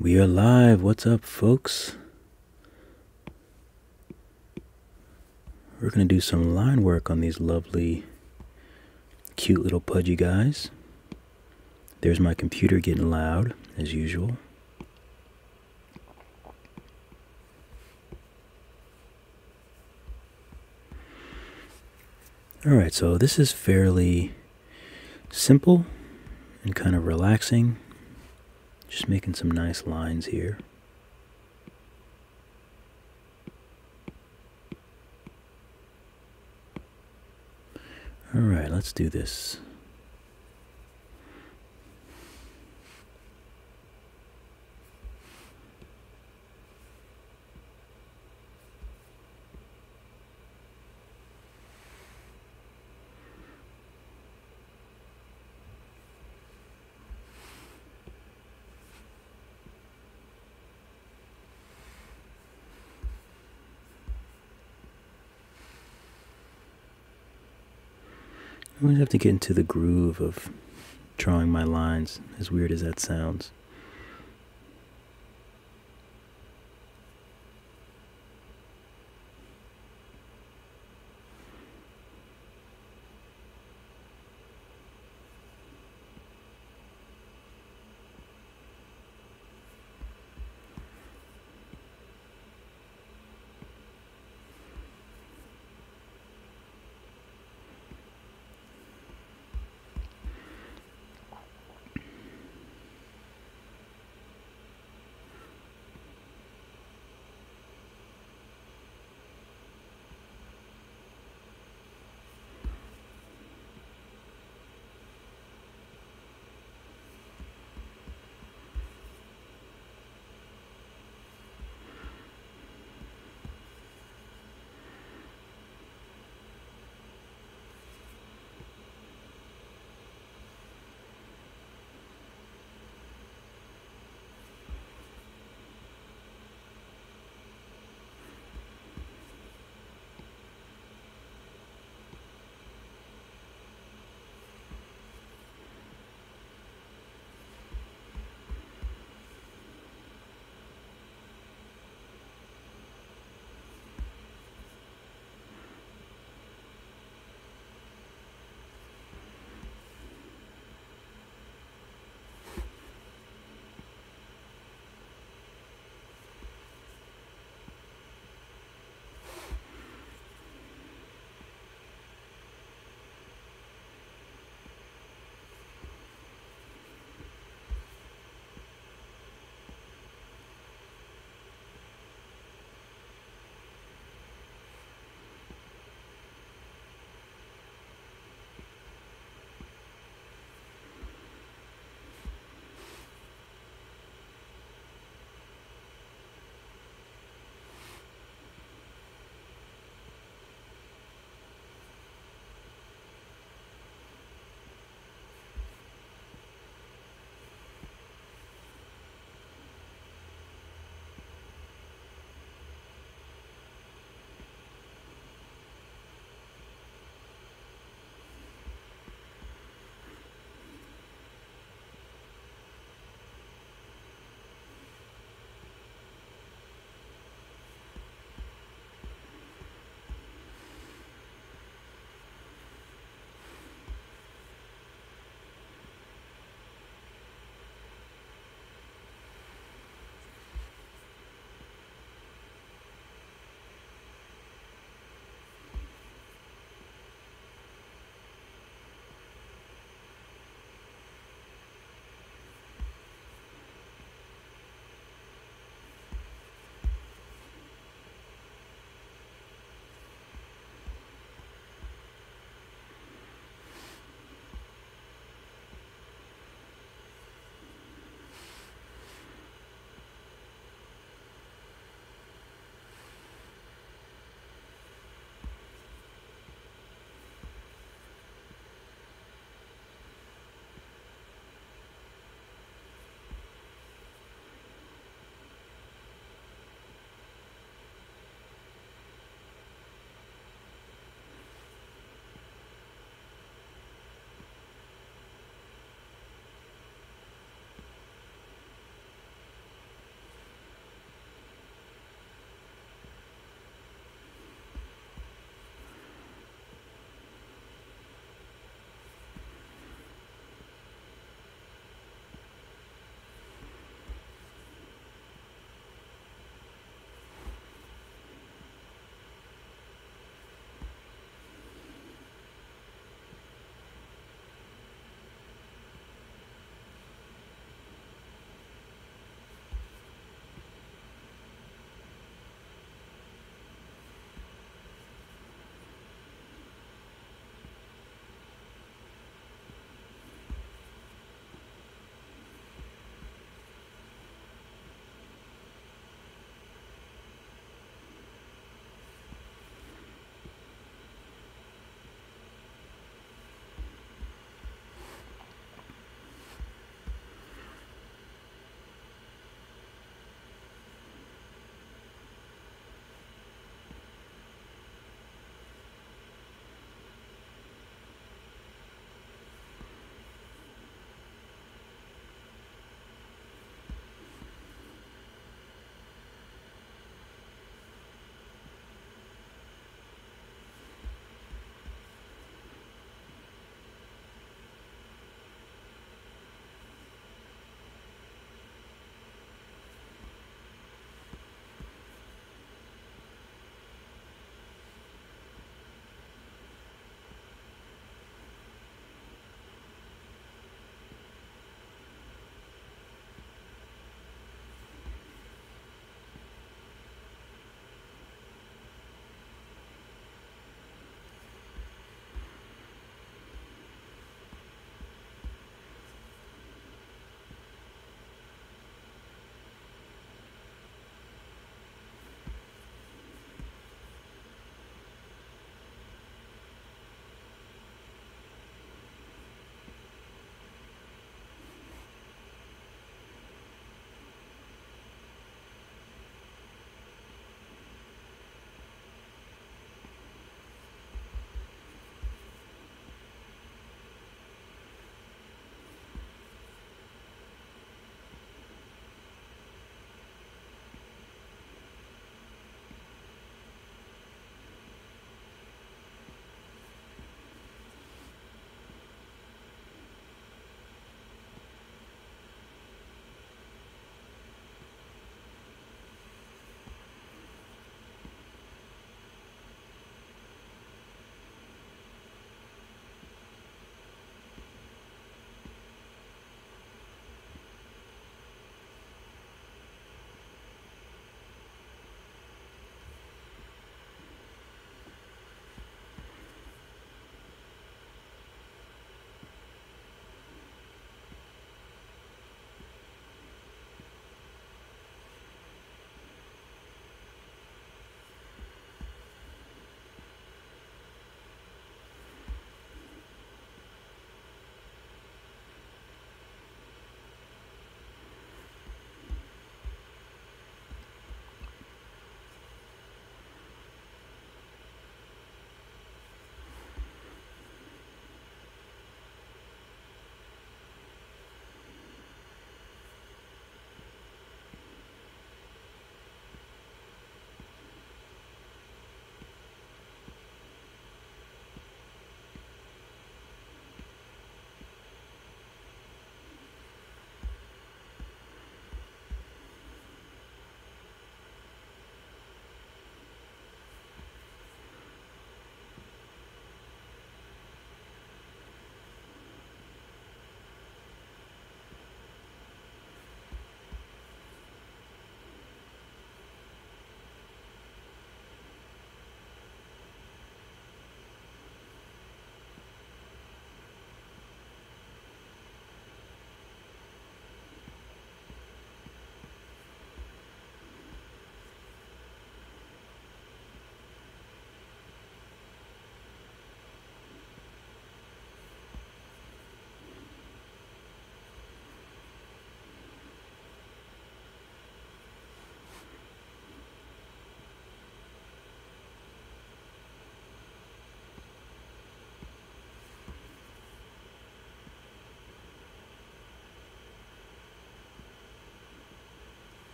We are live. What's up, folks? We're going to do some line work on these lovely, cute little pudgy guys. There's my computer getting loud, as usual. Alright, so this is fairly simple and kind of relaxing. Just making some nice lines here. Alright, let's do this. I always have to get into the groove of drawing my lines, as weird as that sounds.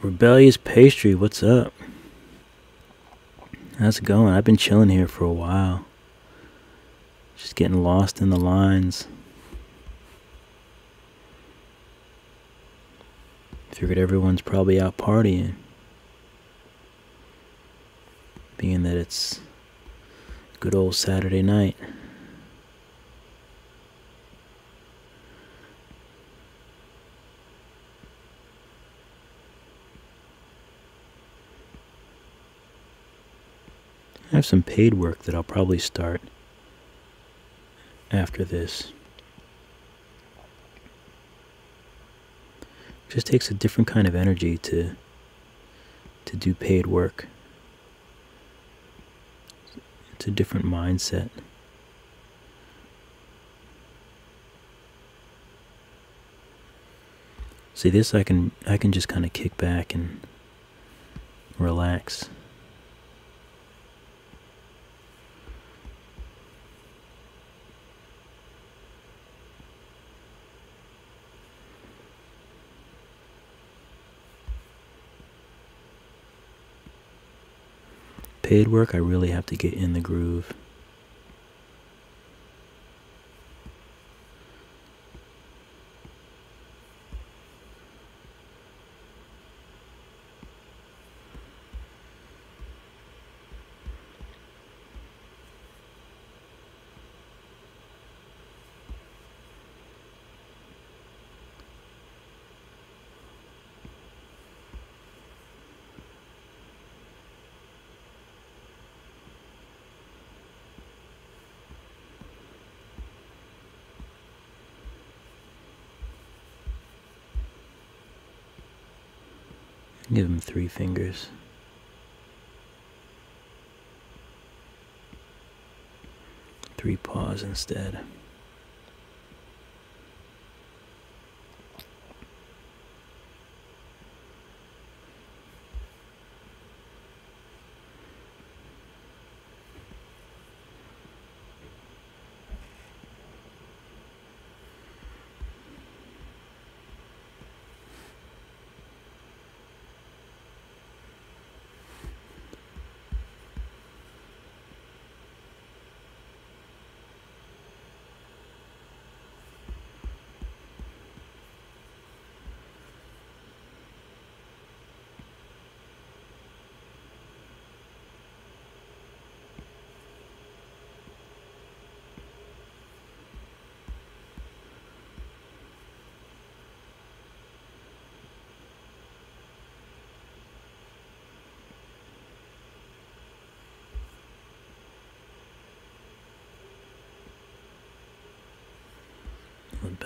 Rebellious Pastry, what's up? How's it going? I've been chilling here for a while. Just getting lost in the lines. Figured everyone's probably out partying. Being that it's good old Saturday night. I have some paid work that I'll probably start after this. It just takes a different kind of energy to to do paid work. It's a different mindset. See this I can I can just kind of kick back and relax. Paid work, I really have to get in the groove. Give him three fingers. Three paws instead.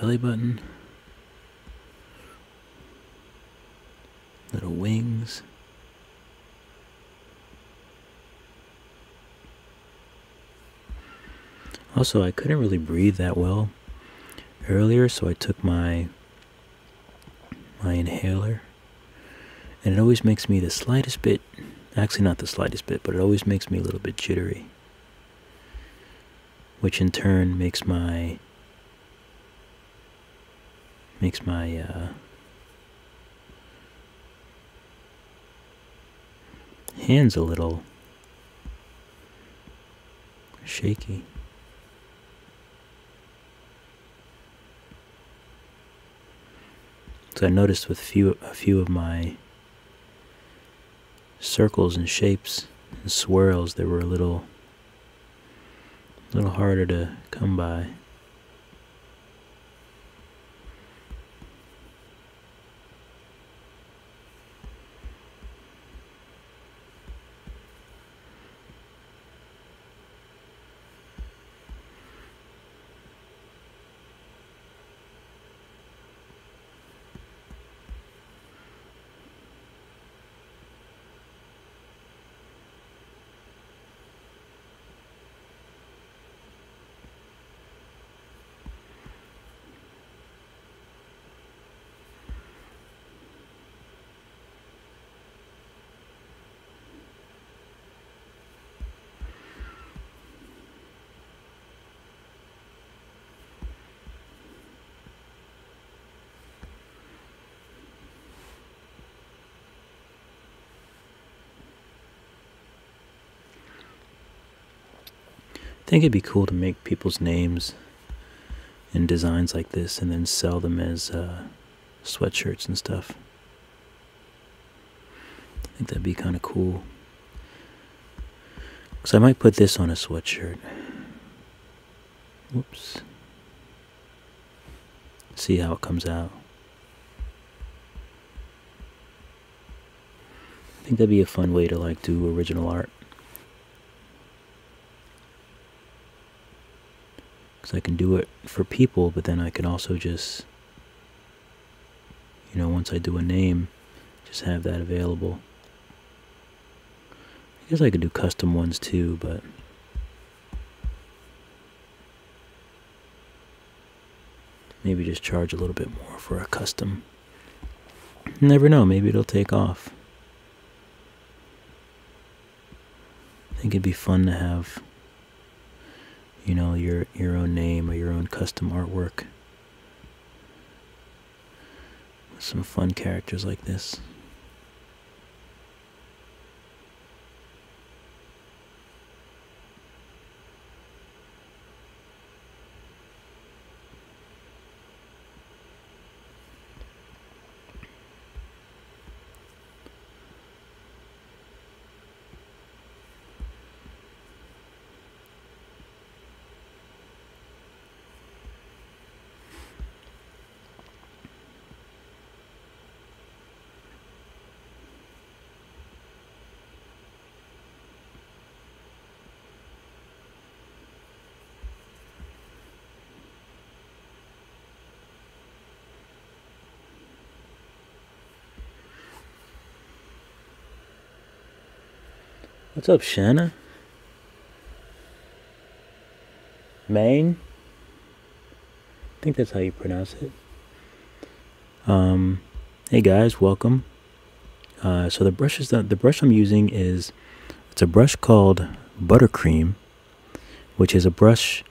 Belly button, little wings. Also, I couldn't really breathe that well earlier, so I took my my inhaler, and it always makes me the slightest bit, actually not the slightest bit, but it always makes me a little bit jittery, which in turn makes my makes my uh, hands a little shaky. So I noticed with few a few of my circles and shapes and swirls they were a little a little harder to come by. Think it'd be cool to make people's names in designs like this and then sell them as uh, sweatshirts and stuff. I think that'd be kind of cool. So I might put this on a sweatshirt. Whoops. See how it comes out. I think that'd be a fun way to like do original art. Because I can do it for people, but then I can also just, you know, once I do a name, just have that available. I guess I could do custom ones too, but maybe just charge a little bit more for a custom. Never know, maybe it'll take off. I think it'd be fun to have you know your your own name or your own custom artwork with some fun characters like this. What's up, Shanna? Maine? I think that's how you pronounce it. Um, hey guys, welcome. Uh, so the brushes that the brush I'm using is it's a brush called Buttercream, which is a brush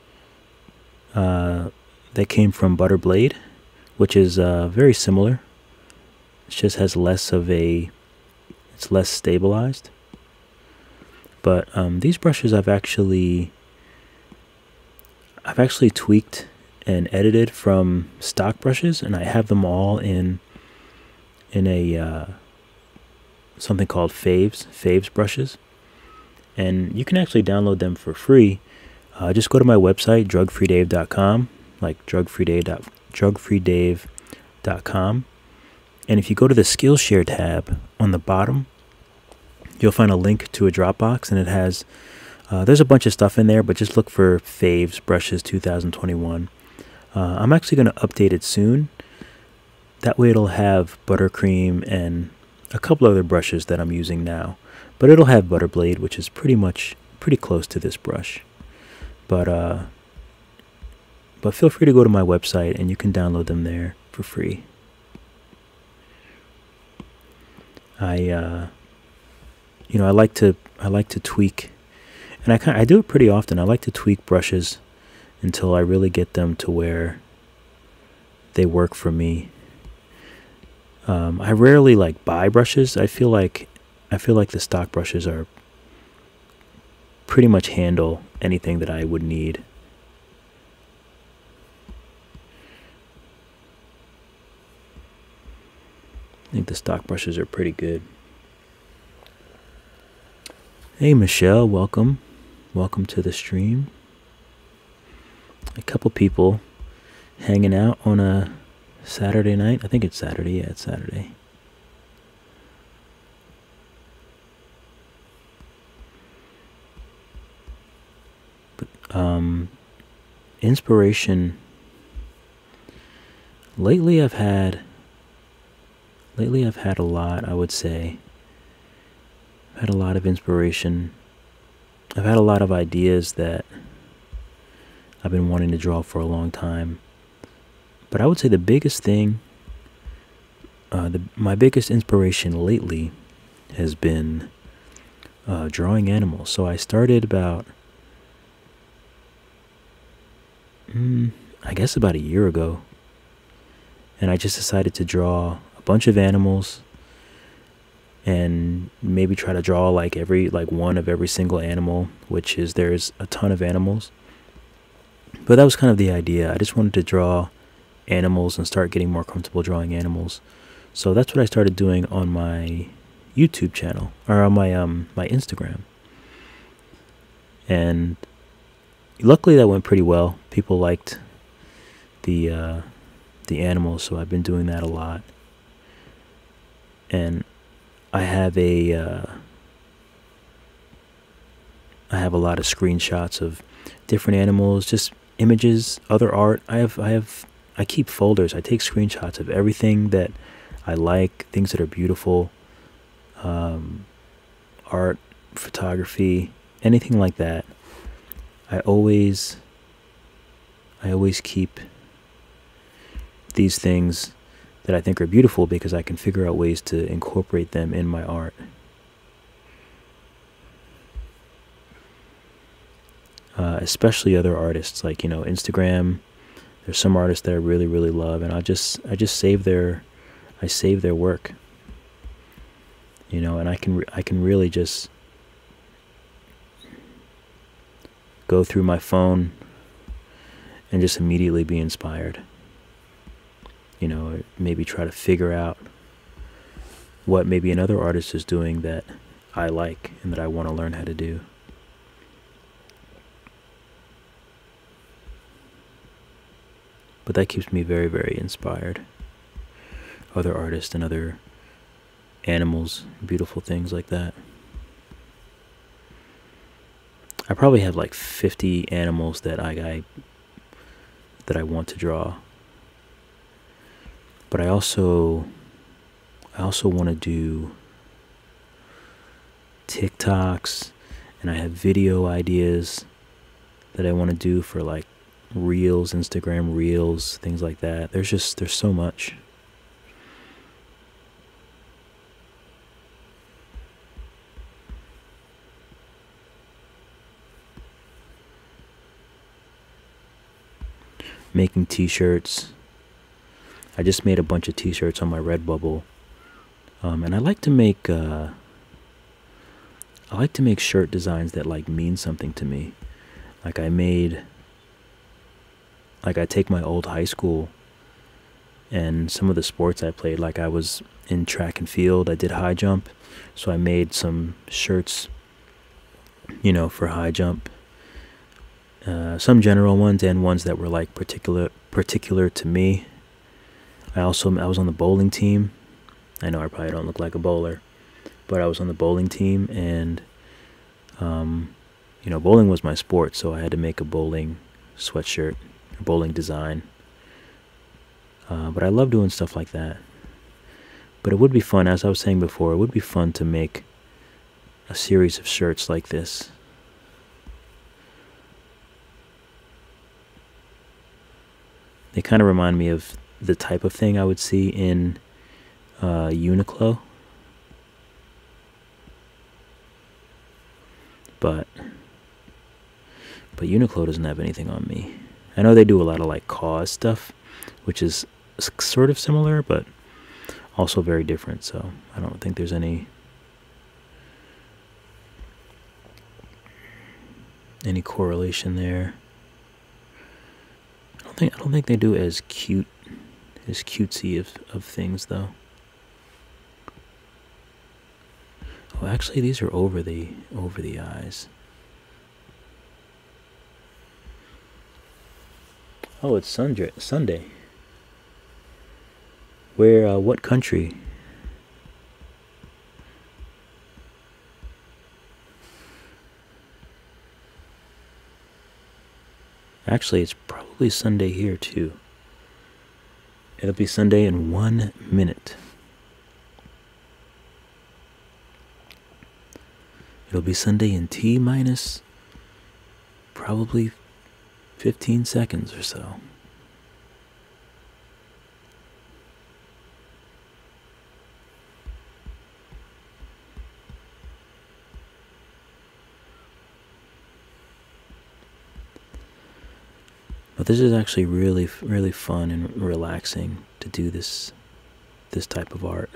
uh, that came from Butterblade, which is uh, very similar. It just has less of a, it's less stabilized. But um, these brushes I've actually I've actually tweaked and edited from stock brushes, and I have them all in in a uh, something called Faves Faves brushes, and you can actually download them for free. Uh, just go to my website drugfreedave.com, like drugfreedave drugfreedave.com, and if you go to the Skillshare tab on the bottom, you'll find a link to a Dropbox, and it has uh, there's a bunch of stuff in there, but just look for Faves Brushes 2021. Uh, I'm actually going to update it soon. That way, it'll have buttercream and a couple other brushes that I'm using now, but it'll have Butterblade, which is pretty much pretty close to this brush. But uh, but feel free to go to my website and you can download them there for free. I uh, you know, I like to I like to tweak, and I kind I do it pretty often. I like to tweak brushes until I really get them to where they work for me. Um, I rarely like buy brushes. I feel like I feel like the stock brushes are pretty much handle anything that I would need. I think the stock brushes are pretty good. Hey, Michelle, welcome. Welcome to the stream. A couple people hanging out on a Saturday night. I think it's Saturday. Yeah, it's Saturday. But, um, inspiration. Lately, I've had. Lately, I've had a lot, I would say. I've had a lot of inspiration. I've had a lot of ideas that I've been wanting to draw for a long time. But I would say the biggest thing, uh, the, my biggest inspiration lately has been uh, drawing animals. So I started about, mm, I guess about a year ago. And I just decided to draw a bunch of animals and maybe try to draw like every like one of every single animal, which is there's a ton of animals. But that was kind of the idea. I just wanted to draw animals and start getting more comfortable drawing animals. So that's what I started doing on my YouTube channel or on my um my Instagram. And luckily that went pretty well. People liked the uh, the animals, so I've been doing that a lot. And I have a uh, I have a lot of screenshots of different animals, just images, other art. I have I have I keep folders. I take screenshots of everything that I like, things that are beautiful, um, art, photography, anything like that. I always I always keep these things that I think are beautiful because I can figure out ways to incorporate them in my art. Uh, especially other artists like you know Instagram. There's some artists that I really really love, and I just I just save their I save their work. You know, and I can I can really just go through my phone and just immediately be inspired you know, maybe try to figure out what maybe another artist is doing that I like and that I want to learn how to do. But that keeps me very, very inspired. Other artists and other animals, beautiful things like that. I probably have like 50 animals that I, I that I want to draw but I also I also want to do TikToks and I have video ideas that I want to do for like reels, Instagram reels, things like that. There's just there's so much. Making t-shirts I just made a bunch of t-shirts on my Redbubble. Um, and I like to make uh, I like to make shirt designs that like mean something to me. Like I made like I take my old high school and some of the sports I played like I was in track and field, I did high jump. So I made some shirts you know for high jump. Uh, some general ones and ones that were like particular particular to me I also I was on the bowling team. I know I probably don't look like a bowler, but I was on the bowling team, and um, you know, bowling was my sport, so I had to make a bowling sweatshirt, a bowling design. Uh, but I love doing stuff like that. But it would be fun, as I was saying before, it would be fun to make a series of shirts like this. They kind of remind me of the type of thing I would see in uh, Uniqlo. But but Uniqlo doesn't have anything on me. I know they do a lot of like cause stuff, which is sort of similar, but also very different. So I don't think there's any any correlation there. I don't think I don't think they do as cute as cutesy of, of things though. Oh, actually, these are over the over the eyes. Oh, it's Sunday. Sunday. Where? Uh, what country? Actually, it's probably Sunday here too. It'll be Sunday in one minute. It'll be Sunday in T minus probably 15 seconds or so. But this is actually really, really fun and relaxing to do this, this type of art.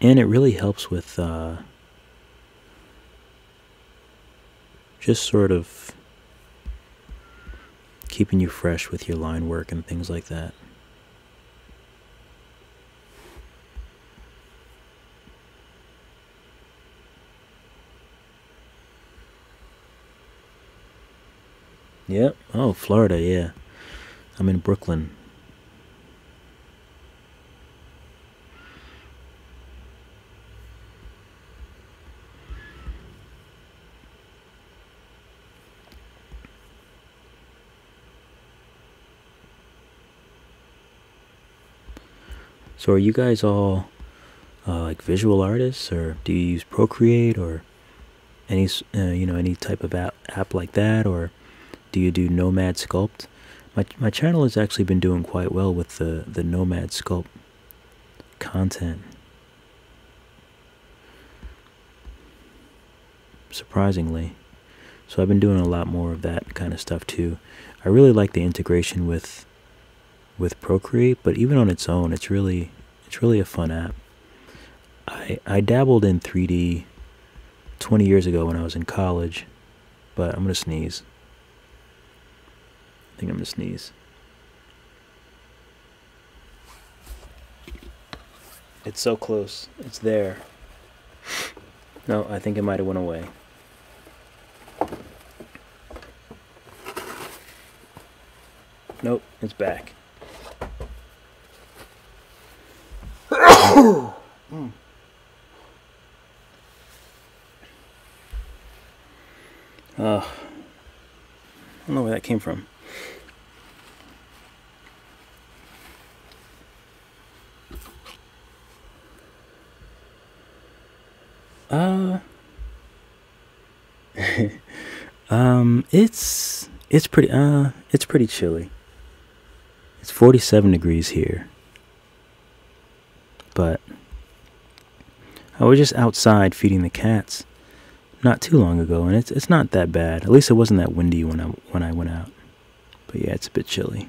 And it really helps with uh, just sort of keeping you fresh with your line work and things like that. Yep. Oh, Florida, yeah. I'm in Brooklyn. So are you guys all uh, like visual artists, or do you use Procreate or any uh, you know any type of app app like that, or do you do Nomad Sculpt? My my channel has actually been doing quite well with the the Nomad Sculpt content. Surprisingly. So I've been doing a lot more of that kind of stuff too. I really like the integration with with Procreate, but even on its own, it's really it's really a fun app. I I dabbled in 3D 20 years ago when I was in college, but I'm gonna sneeze. Think I'm gonna sneeze. It's so close. It's there. No, I think it might have went away. Nope, it's back. Uh, I don't know where that came from. Uh, um, it's it's pretty uh, it's pretty chilly. It's 47 degrees here. But I was just outside feeding the cats not too long ago, and it's it's not that bad. At least it wasn't that windy when I when I went out. But yeah, it's a bit chilly.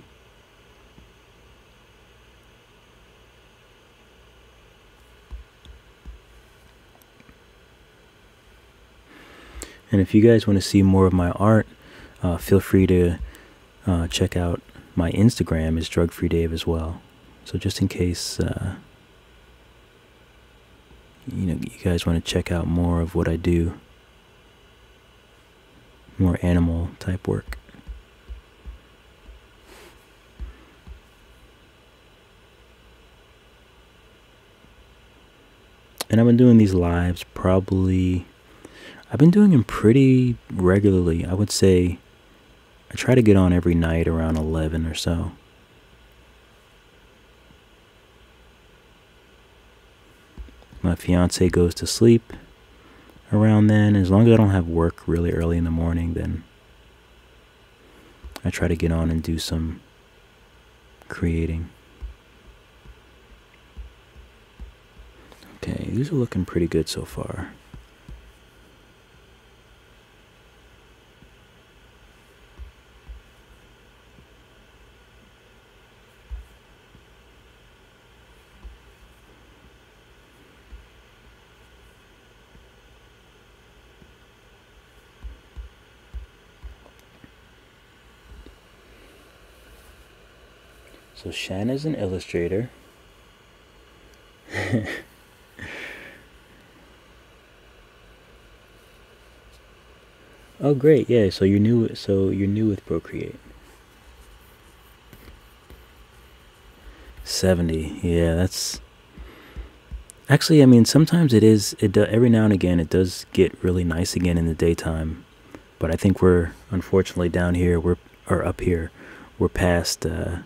And if you guys want to see more of my art, uh, feel free to uh, check out my Instagram is drug free Dave as well. So just in case uh, you know you guys want to check out more of what I do, more animal type work. And I've been doing these lives probably I've been doing them pretty regularly. I would say I try to get on every night around 11 or so. My fiance goes to sleep around then. As long as I don't have work really early in the morning, then I try to get on and do some creating. Okay, these are looking pretty good so far. So Shanna's an illustrator. oh great, yeah, so you're new so you're new with Procreate. 70. Yeah, that's Actually, I mean, sometimes it is it do, every now and again it does get really nice again in the daytime. But I think we're unfortunately down here, we're or up here, we're past uh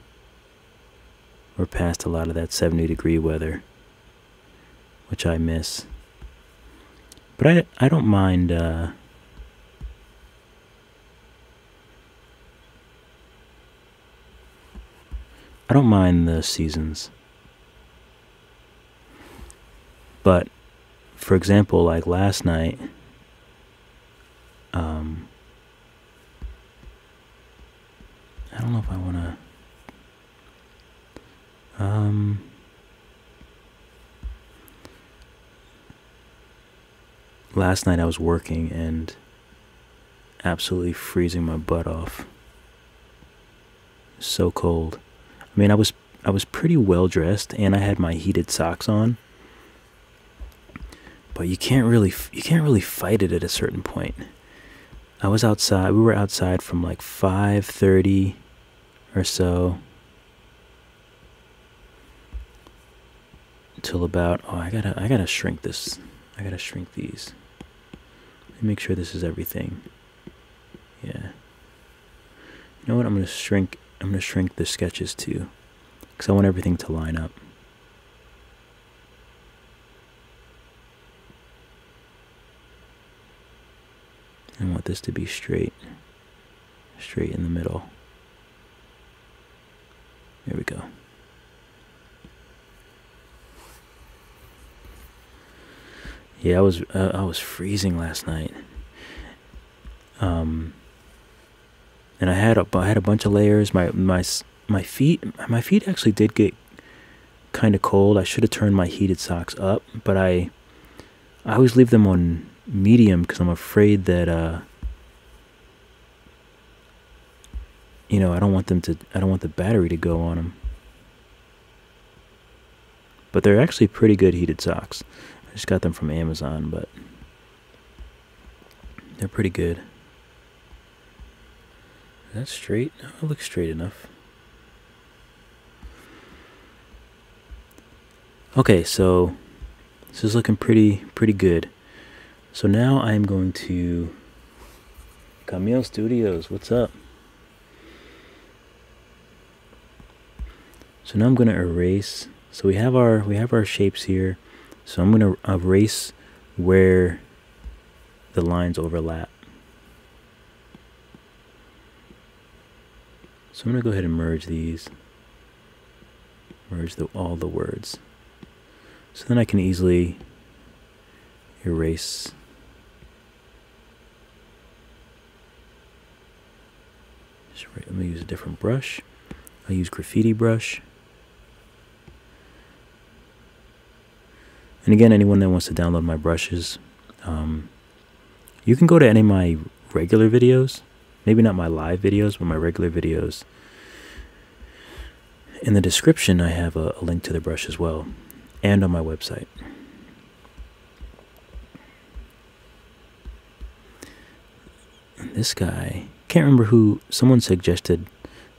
we're past a lot of that 70 degree weather, which I miss. But I, I don't mind. Uh, I don't mind the seasons. But, for example, like last night, um, I don't know if I want to. Um, last night I was working and absolutely freezing my butt off. So cold. I mean, I was I was pretty well dressed and I had my heated socks on. But you can't really you can't really fight it at a certain point. I was outside. We were outside from like 5:30 or so until about oh, I got to I got to shrink this. I got to shrink these. Make sure this is everything. Yeah. You know what? I'm to shrink I'm to shrink the sketches too cuz I want everything to line up. I want this to be straight, straight in the middle. There we go. Yeah, I was uh, I was freezing last night. Um, and I had a I had a bunch of layers. My my my feet my feet actually did get kind of cold. I should have turned my heated socks up, but I I always leave them on medium because I'm afraid that uh, you know I don't want them to I don't want the battery to go on them. But they're actually pretty good heated socks. Just got them from Amazon, but they're pretty good. Is that straight? No, it looks straight enough. Okay, so this is looking pretty pretty good. So now I'm going to Camille Studios. What's up? So now I'm going to erase. So we have our we have our shapes here. So I'm going to uh, erase where the lines overlap. So I'm going to go ahead and merge these. Merge the, all the words. So then I can easily erase Let me use a different brush. I use graffiti brush. And again, anyone that wants to download my brushes, um, you can go to any of my regular videos. Maybe not my live videos, but my regular videos. In the description, I have a, a link to the brush as well, and on my website. And this guy can't remember who, someone suggested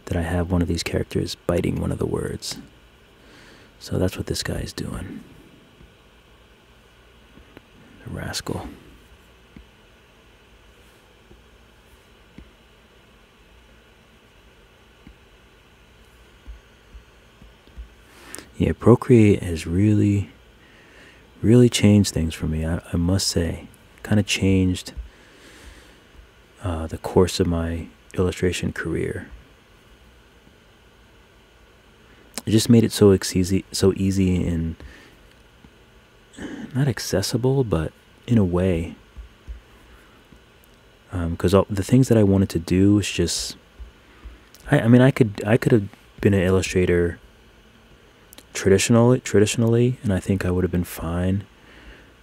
that I have one of these characters biting one of the words. So that's what this guy is doing. Rascal. Yeah, Procreate has really, really changed things for me. I, I must say, kind of changed uh, the course of my illustration career. It just made it so easy, so easy and not accessible, but in a way. Because um, the things that I wanted to do was just, I, I mean, I could I could have been an illustrator traditionally, traditionally, and I think I would have been fine.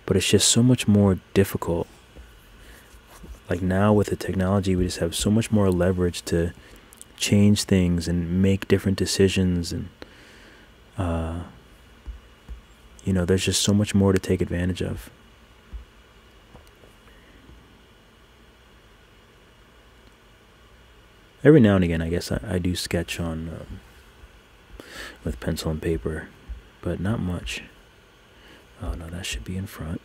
But it's just so much more difficult like now with the technology we just have so much more leverage to change things and make different decisions and uh, you know there's just so much more to take advantage of every now and again i guess i, I do sketch on um, with pencil and paper but not much oh no that should be in front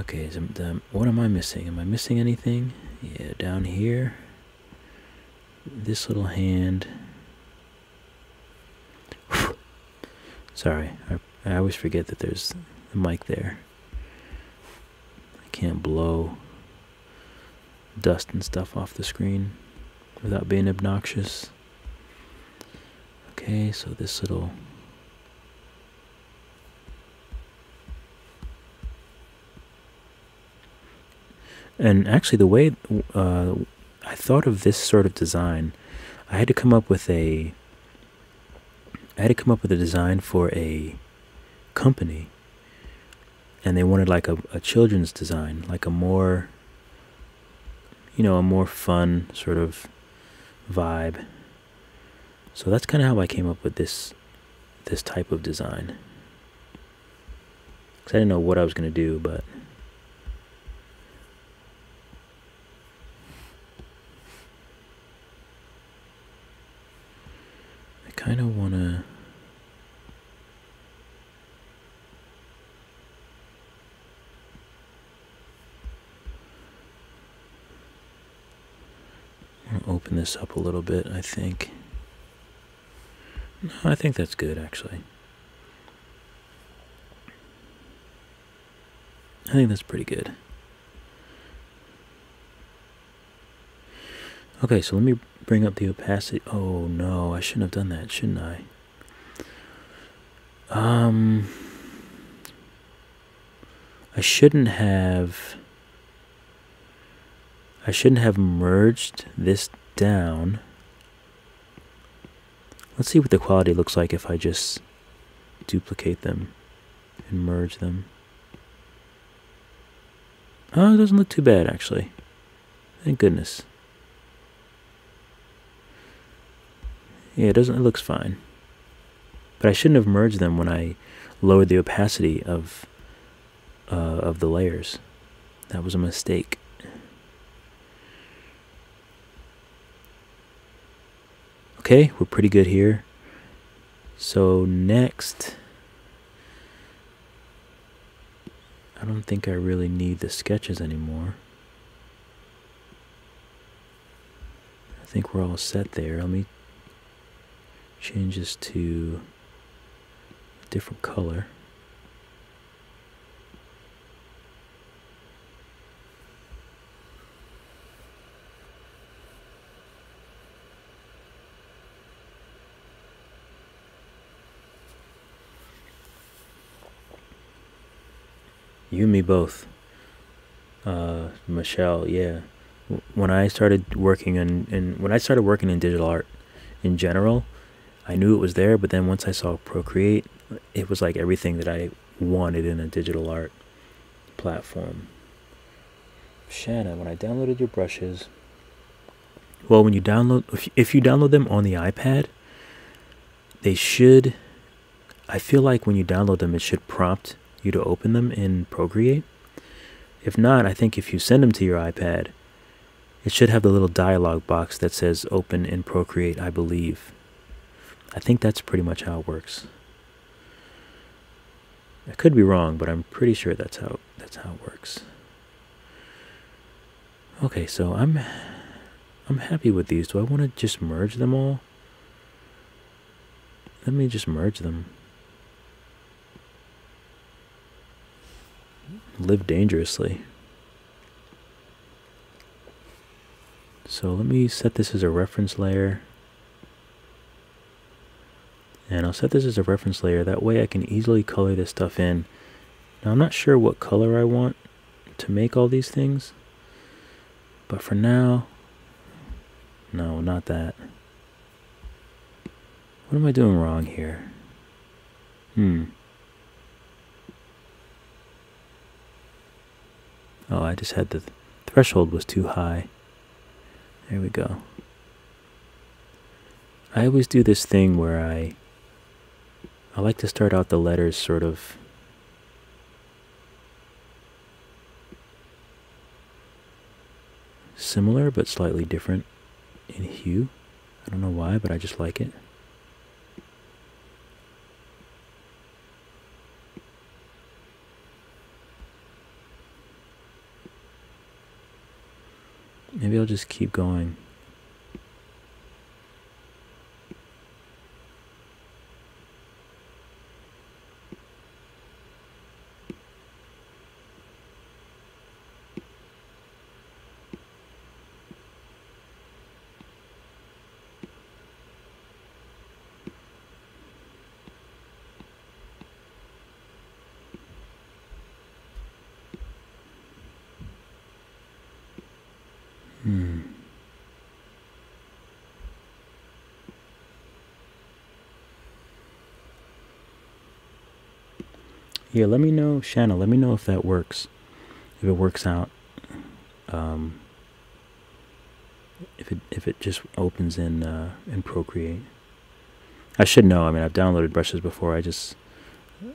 Okay, so the, what am I missing? Am I missing anything? Yeah, down here. This little hand. Sorry, I, I always forget that there's a mic there. I can't blow dust and stuff off the screen without being obnoxious. Okay, so this little And actually, the way uh, I thought of this sort of design, I had to come up with a. I had to come up with a design for a company. and they wanted like a, a children's design, like a more, you know, a more fun sort of vibe. So that's kind of how I came up with this this type of design. Cause I didn't know what I was gonna do, but I kind of wanna. Open this up a little bit, I think. No, I think that's good, actually. I think that's pretty good. Okay, so let me bring up the opacity. Oh no, I shouldn't have done that, shouldn't I? Um, I shouldn't have. I shouldn't have merged this down. Let's see what the quality looks like if I just duplicate them and merge them. Oh, it doesn't look too bad actually. Thank goodness. Yeah, it doesn't it looks fine. But I shouldn't have merged them when I lowered the opacity of uh, of the layers. That was a mistake. Okay, we're pretty good here. So next, I don't think I really need the sketches anymore. I think we're all set there. Let me change this to a different color. You and me both. Uh, Michelle, yeah. When I started working in, in when I started working in digital art in general, I knew it was there, but then once I saw Procreate, it was like everything that I wanted in a digital art platform. Shanna, when I downloaded your brushes, well, when you download, if, if you download them on the iPad, they should, I feel like when you download them, it should prompt you to open them in Procreate. If not, I think if you send them to your iPad, it should have the little dialog box that says open in Procreate, I believe. I think that's pretty much how it works. I could be wrong, but I'm pretty sure that's how that's how it works. Okay, so I'm I'm happy with these. Do I want to just merge them all? Let me just merge them. Live dangerously. So let me set this as a reference layer. And I'll set this as a reference layer. That way I can easily color this stuff in. Now I'm not sure what color I want to make all these things. But for now, no, not that. What am I doing wrong here? Hmm. Oh, I just had the th threshold was too high. There we go. I always do this thing where I I like to start out the letters sort of similar but slightly different in hue. I don't know why, but I just like it. Maybe I'll just keep going. Hmm. Yeah, let me know, Shanna. Let me know if that works. If it works out. Um, if it if it just opens in uh, in Procreate. I should know. I mean, I've downloaded brushes before. I just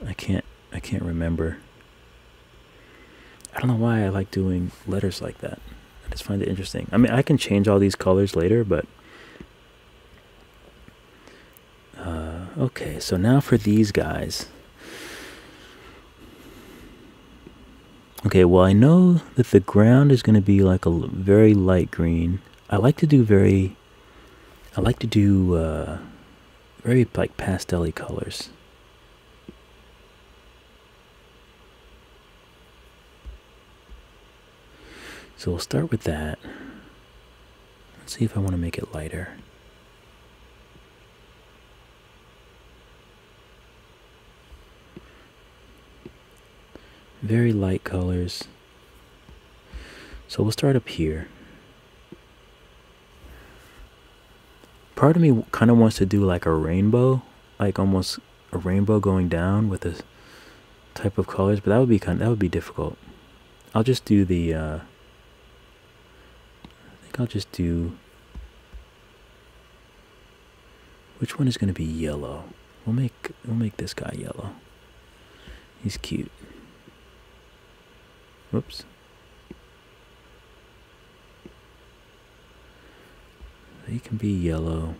I can't I can't remember. I don't know why I like doing letters like that. I just find it interesting. I mean, I can change all these colors later, but uh, okay. So now for these guys. Okay, well, I know that the ground is going to be like a very light green. I like to do very, I like to do uh, very like pastel colors. So we'll start with that. Let's see if I want to make it lighter. Very light colors. So we'll start up here. Part of me kind of wants to do like a rainbow, like almost a rainbow going down with a type of colors, but that would be kind of, that would be difficult. I'll just do the uh, I think I'll just do which one is going to be yellow? We'll make we'll make this guy yellow. He's cute. Whoops. He can be yellow.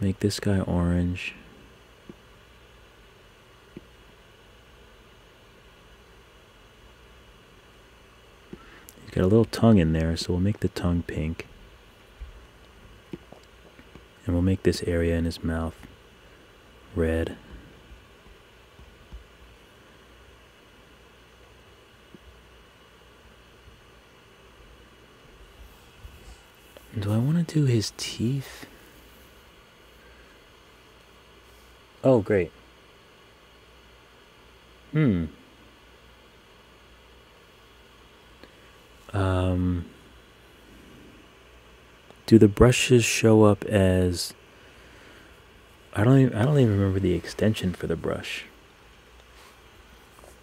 Make this guy orange. He's got a little tongue in there, so we'll make the tongue pink. And we'll make this area in his mouth red. Do I want to do his teeth? Oh, great. Hmm. Um, do the brushes show up as I don't even, I don't even remember the extension for the brush.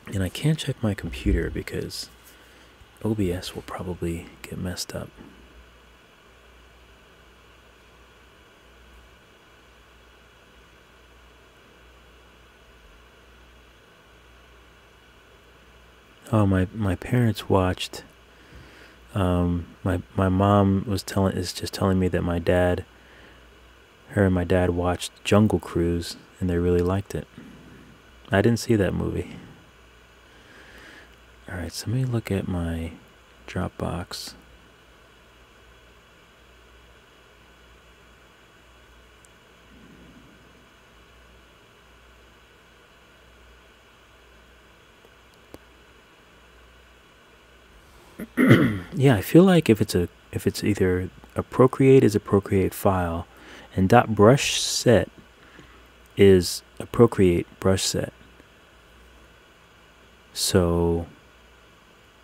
And I can't check my computer because OBS will probably get messed up. Oh, my my parents watched. Um, my my mom was telling is just telling me that my dad, her and my dad watched Jungle Cruise and they really liked it. I didn't see that movie. All right, so let me look at my Dropbox. yeah, I feel like if it's a if it's either a Procreate is a Procreate file, and dot brush set is a Procreate brush set. So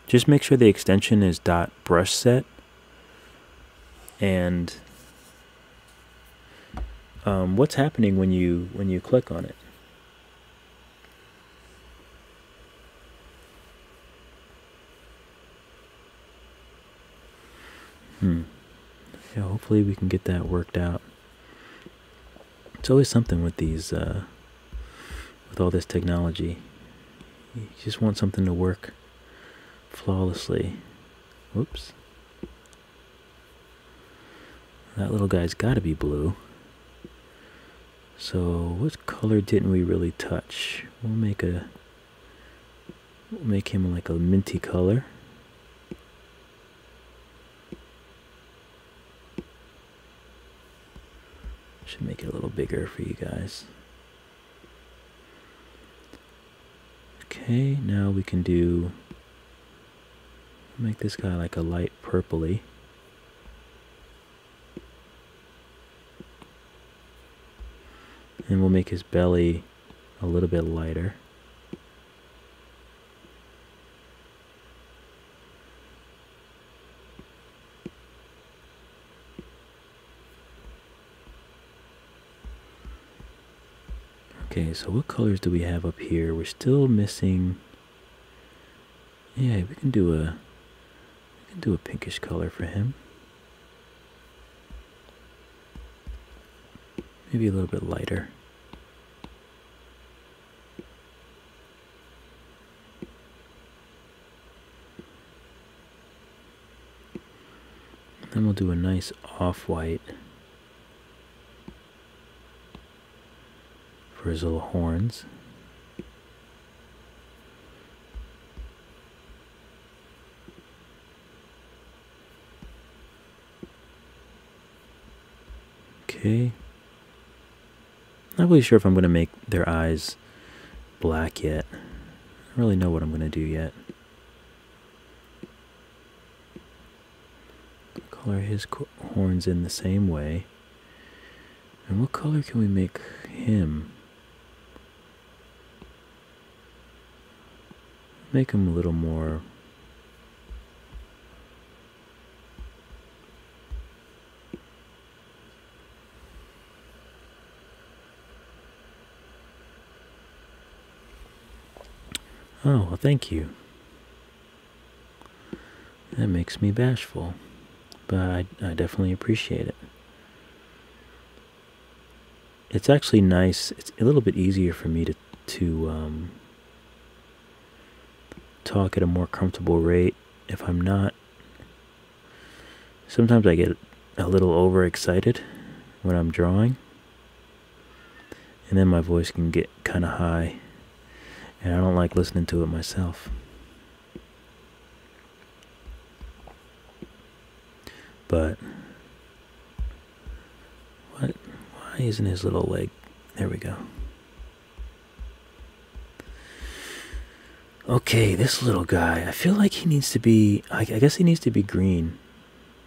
just make sure the extension is dot brush set and um, what's happening when you when you click on it Hmm. Yeah, hopefully we can get that worked out. It's always something with these, uh, with all this technology. You just want something to work flawlessly. Whoops. That little guy's got to be blue. So what color didn't we really touch? We'll make a we'll make him like a minty color. Should make it a little bigger for you guys. Okay, now we can do make this guy like a light purpley. And we'll make his belly a little bit lighter. Okay, so what colors do we have up here? We're still missing. Yeah, we can do a we can do a pinkish color for him. Maybe a little bit lighter. Then we'll do a nice off-white for horns. Okay. Not really sure if I'm going to make their eyes black yet. I don't really know what I'm going to do yet. Color his horns in the same way. And what color can we make him? Make them a little more Oh, well, thank you. That makes me bashful, but I, I definitely appreciate it. It's actually nice. It's a little bit easier for me to to um, talk at a more comfortable rate if I'm not. Sometimes I get a little overexcited when I'm drawing, and then my voice can get kind of high and I don't like listening to it myself. But what why isn't his little leg there we go. Okay, this little guy, I feel like he needs to be I, I guess he needs to be green.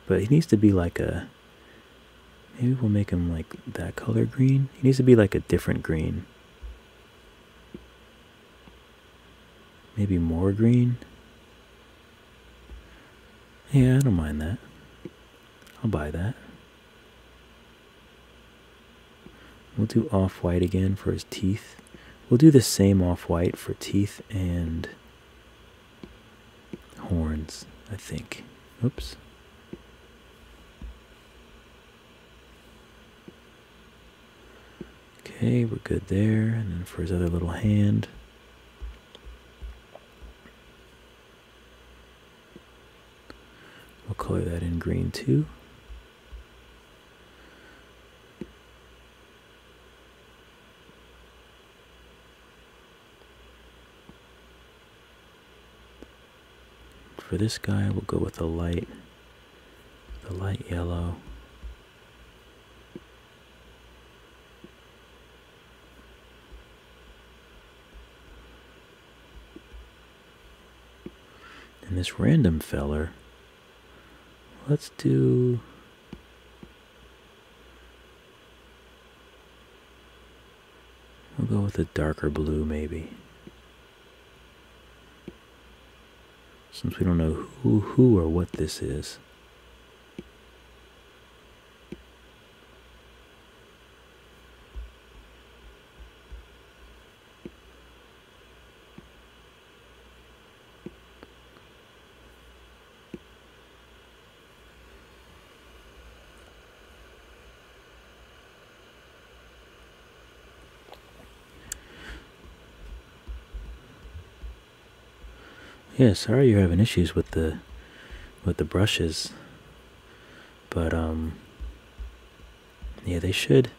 But he needs to be like a maybe we'll make him like that color green. He needs to be like a different green. Maybe more green. Yeah, I don't mind that. I'll buy that. We'll do off-white again for his teeth. We'll do the same off-white for teeth and horns, I think. Oops. Okay, we're good there. And then for his other little hand. We'll color that in green too. For this guy, we'll go with the light, the light yellow. And this random feller let's do we'll go with a darker blue maybe since we don't know who who or what this is Yeah, sorry you're having issues with the with the brushes. But um yeah, they should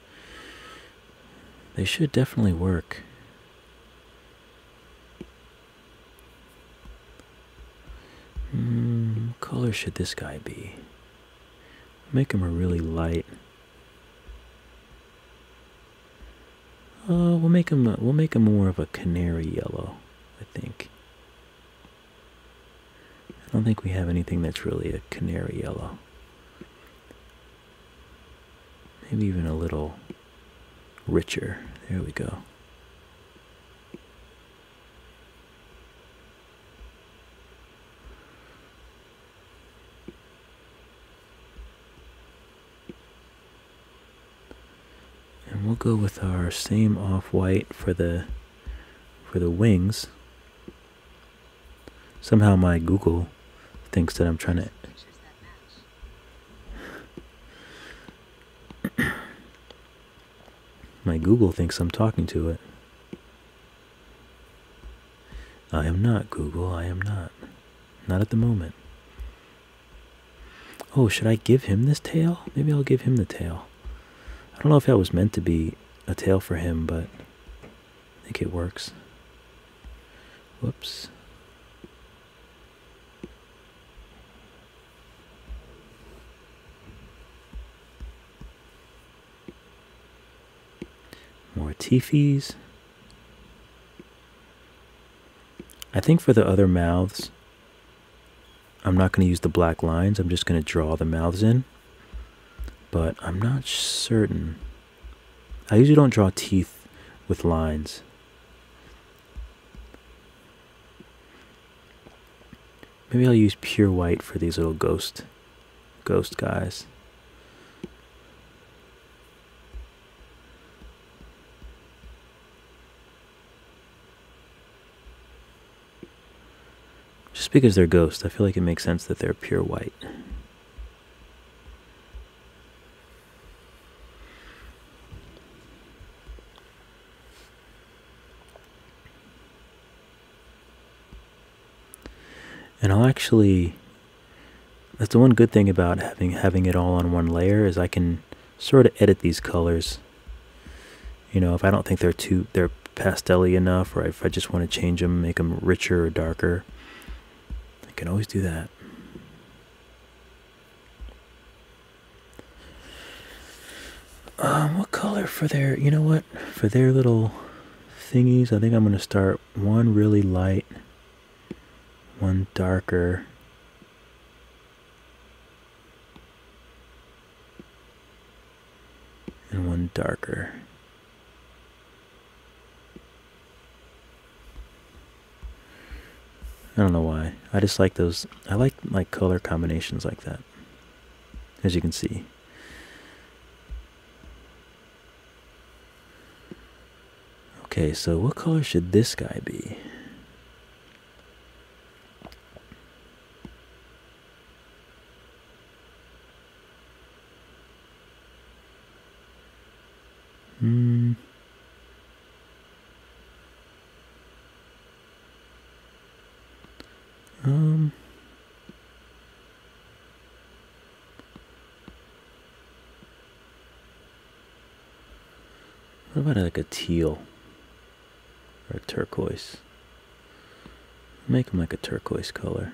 they should definitely work. Hmm, color should this guy be? Make him a really light. Uh, we'll make him. A, we'll make him more of a canary yellow, I think. I don't think we have anything that's really a canary yellow. Maybe even a little richer. There we go. And And we'll go with our same off-white for the for the wings. Somehow my Google thinks that I'm trying to my Google thinks I'm talking to it. I am not Google, I am not. Not at the moment. Oh, should I give him this tail? Maybe I'll give him the tail. I don't know if that was meant to be a tail for him, but I think it works. Whoops. Teefies. I think for the other mouths, I'm not going to use the black lines. I'm just going to draw the mouths in. But I'm not certain. I usually don't draw teeth with lines. Maybe I'll use pure white for these little ghost ghost guys. Just because they're ghosts, I feel like it makes sense that they're pure white. And I'll actually that's the one good thing about having having it all on one layer is I can sort of edit these colors. You know, if I don't think they're too they're pastelly enough or if I just want to change them, make them richer or darker, can always do that. Um, what color for their, you know what, for their little thingies, I think I'm going to start one really light, one darker, and one darker. I don't know why. I just like those. I like like color combinations like that. As you can see. Okay, so what color should this guy be? Hmm. Um. What about like a teal or a turquoise? Make them like a turquoise color.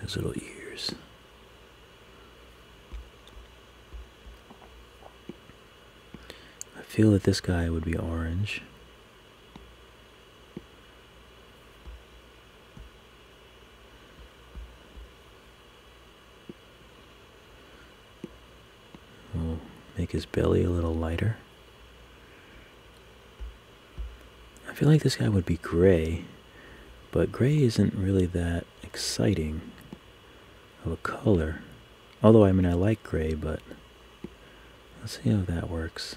His little ears. I feel that this guy would be orange. We'll make his belly a little lighter. I feel like this guy would be gray, but gray isn't really that exciting of a color. Although, I mean, I like gray, but let's see how that works.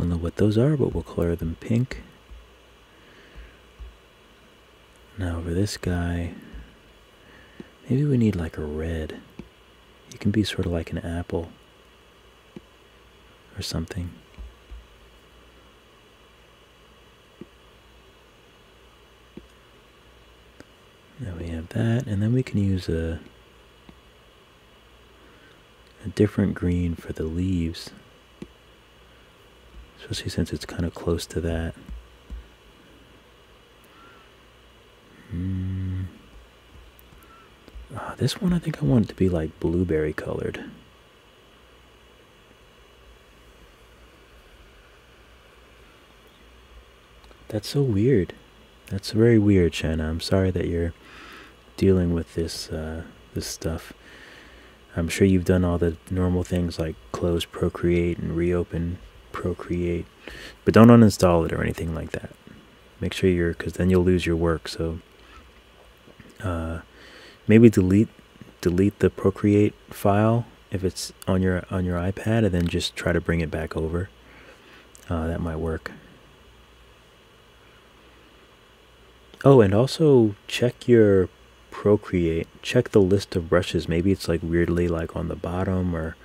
don't know what those are, but we'll color them pink. Now over this guy, maybe we need like a red. He can be sort of like an apple or something. Now we have that, and then we can use a a different green for the leaves especially since it's kind of close to that. Mm. Uh, this one, I think I want it to be like blueberry colored. That's so weird. That's very weird, Shanna. I'm sorry that you're dealing with this uh, this stuff. I'm sure you've done all the normal things like close Procreate and reopen Procreate, but don't uninstall it or anything like that. Make sure you're, because then you'll lose your work. So uh, maybe delete delete the Procreate file if it's on your on your iPad, and then just try to bring it back over. Uh, that might work. Oh, and also check your Procreate. Check the list of brushes. Maybe it's like weirdly like on the bottom or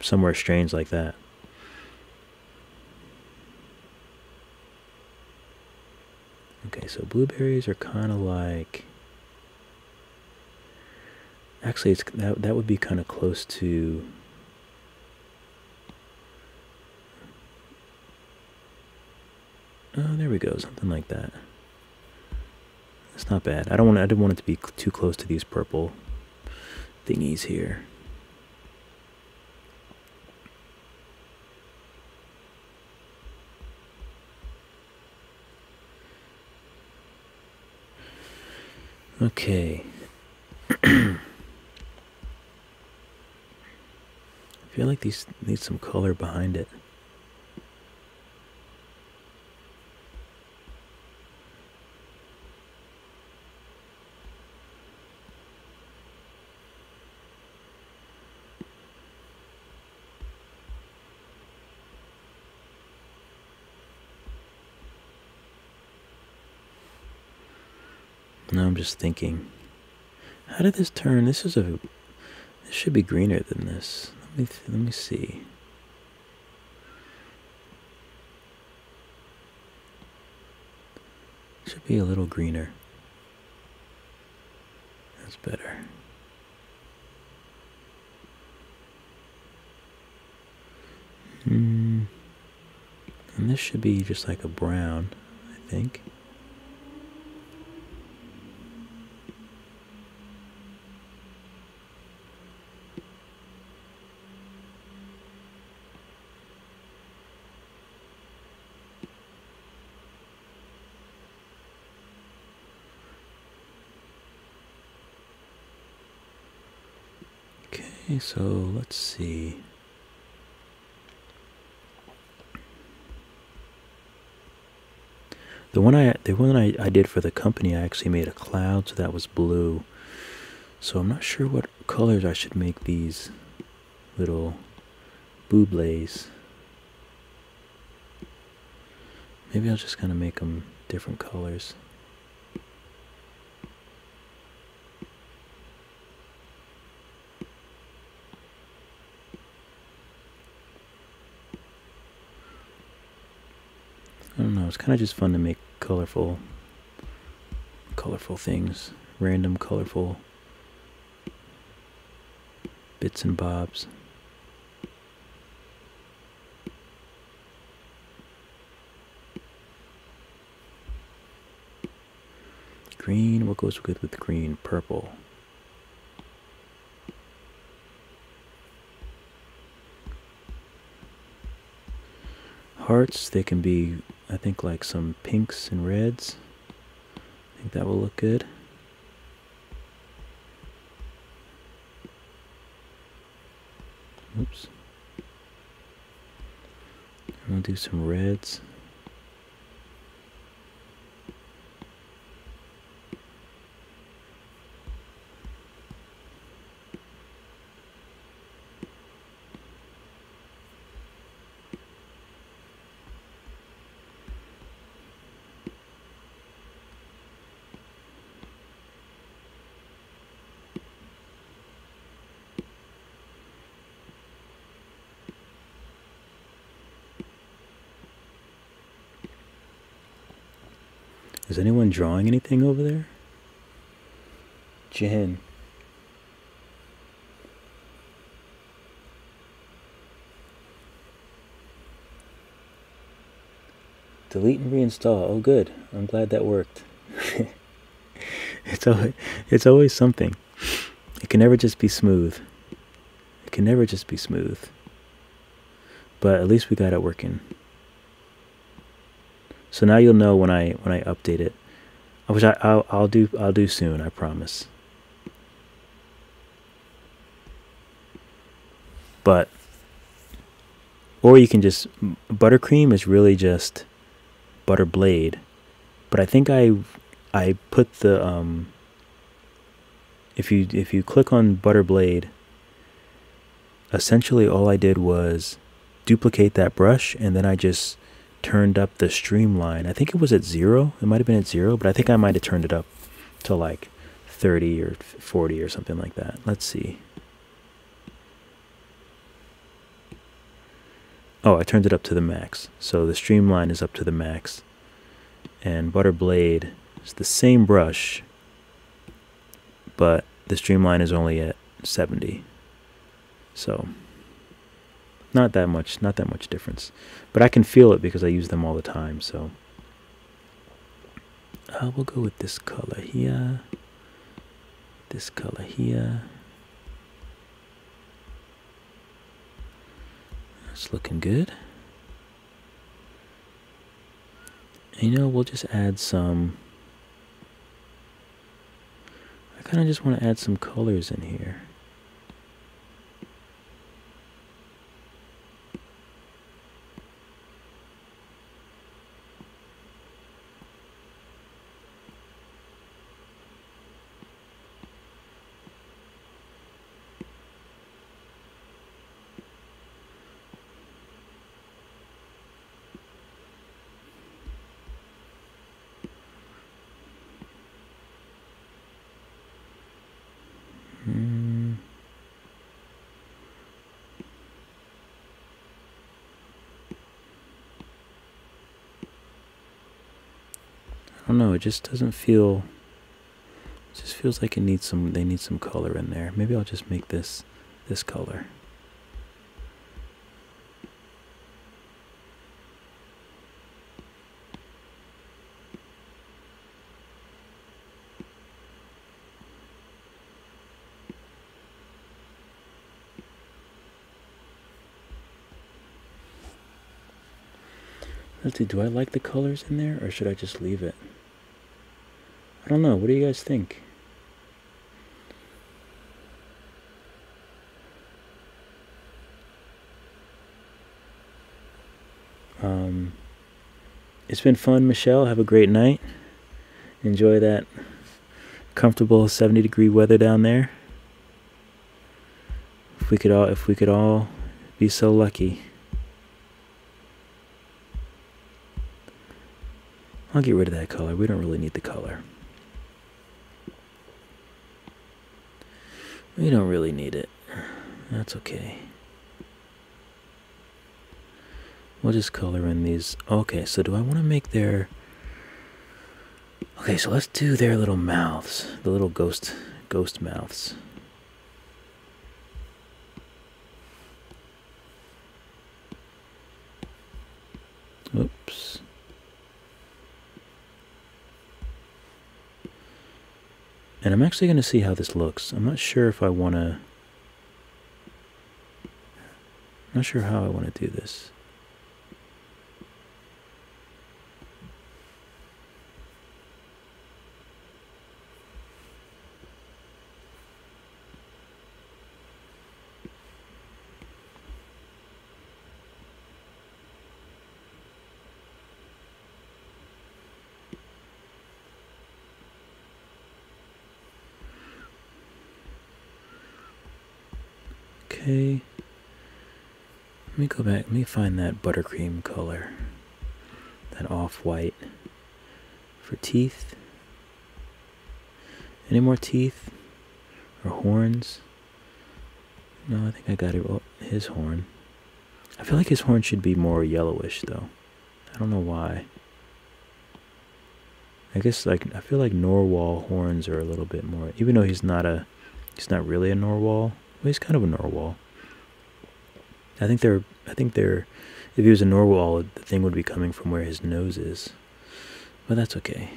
somewhere strange like that. Okay, so blueberries are kind of like actually it's that that would be kind of close to Oh, there we go, something like that. It's not bad. I don't want. I didn't want it to be too close to these purple thingies here. Okay. I feel like these need some color behind it. Now I'm just thinking, how did this turn? This is a, this should be greener than this. Let me let me see. Should be a little greener. That's better. Hmm. And this should be just like a brown, I think. Okay, so let's see. The one I the one I, I did for the company I actually made a cloud so that was blue. So I'm not sure what colors I should make these little bubbles. Maybe I'll just kind of make them different colors. I don't know, it's kind of just fun to make colorful colorful things, random colorful bits and bobs. Green, what goes good with green? Purple. Hearts, they can be I think like some pinks and reds. I think that will look good. Oops. Gonna do some reds. Is anyone drawing anything over there? Jen. Delete and reinstall. Oh, good. I'm glad that worked. it's always, it's always something. It can never just be smooth. It can never just be smooth. But at least we got it working. So now you'll know when I when I update it, which I I'll, I'll do I'll do soon. I promise. But or you can just buttercream is really just butter blade, but I think I I put the um if you if you click on butter blade essentially all I did was duplicate that brush and then I just turned up the streamline. I think it was at zero. It might have been at zero, but I think I might have turned it up to like 30 or 40 or something like that. Let's see. Oh, I turned it up to the max. So the streamline is up to the max. And Butter Blade is the same brush, but the streamline is only at 70. So not that much, not that much difference. But I can feel it because I use them all the time, so uh, we'll go with this color here. This color here. It's looking good. And, you know, we'll just add some. I kind of just want to add some colors in here. Hmm. I don't it just doesn't feel it just feels like it needs some they need some color in there. Maybe I'll just make this this color. Let's see, do I like the colors in there or should I just leave it? I don't know. What do you guys think? Um, it's been fun, Michelle. Have a great night. Enjoy that comfortable 70 degree weather down there. If we could all if we could all be so lucky. I'll get rid of that color. We don't really need the color. We don't really need it. That's okay. We'll just color in these. Okay, so do I want to make their... Okay, so let's do their little mouths. The little ghost, ghost mouths. Oops. I'm actually going to see how this looks. I'm not sure if I want to... Not sure how I want to do this. Okay. Let me go back. Let me find that buttercream color. That off-white. For teeth. Any more teeth? Or horns? No, I think I got it. Oh, his horn. I feel like his horn should be more yellowish, though. I don't know why. I guess like I feel like narwhal horns are a little bit more, even though he's not a, he's not really a narwhal. Well, he's kind of a narwhal. I think they're. I think they're. If he was a narwhal, the thing would be coming from where his nose is. But that's okay.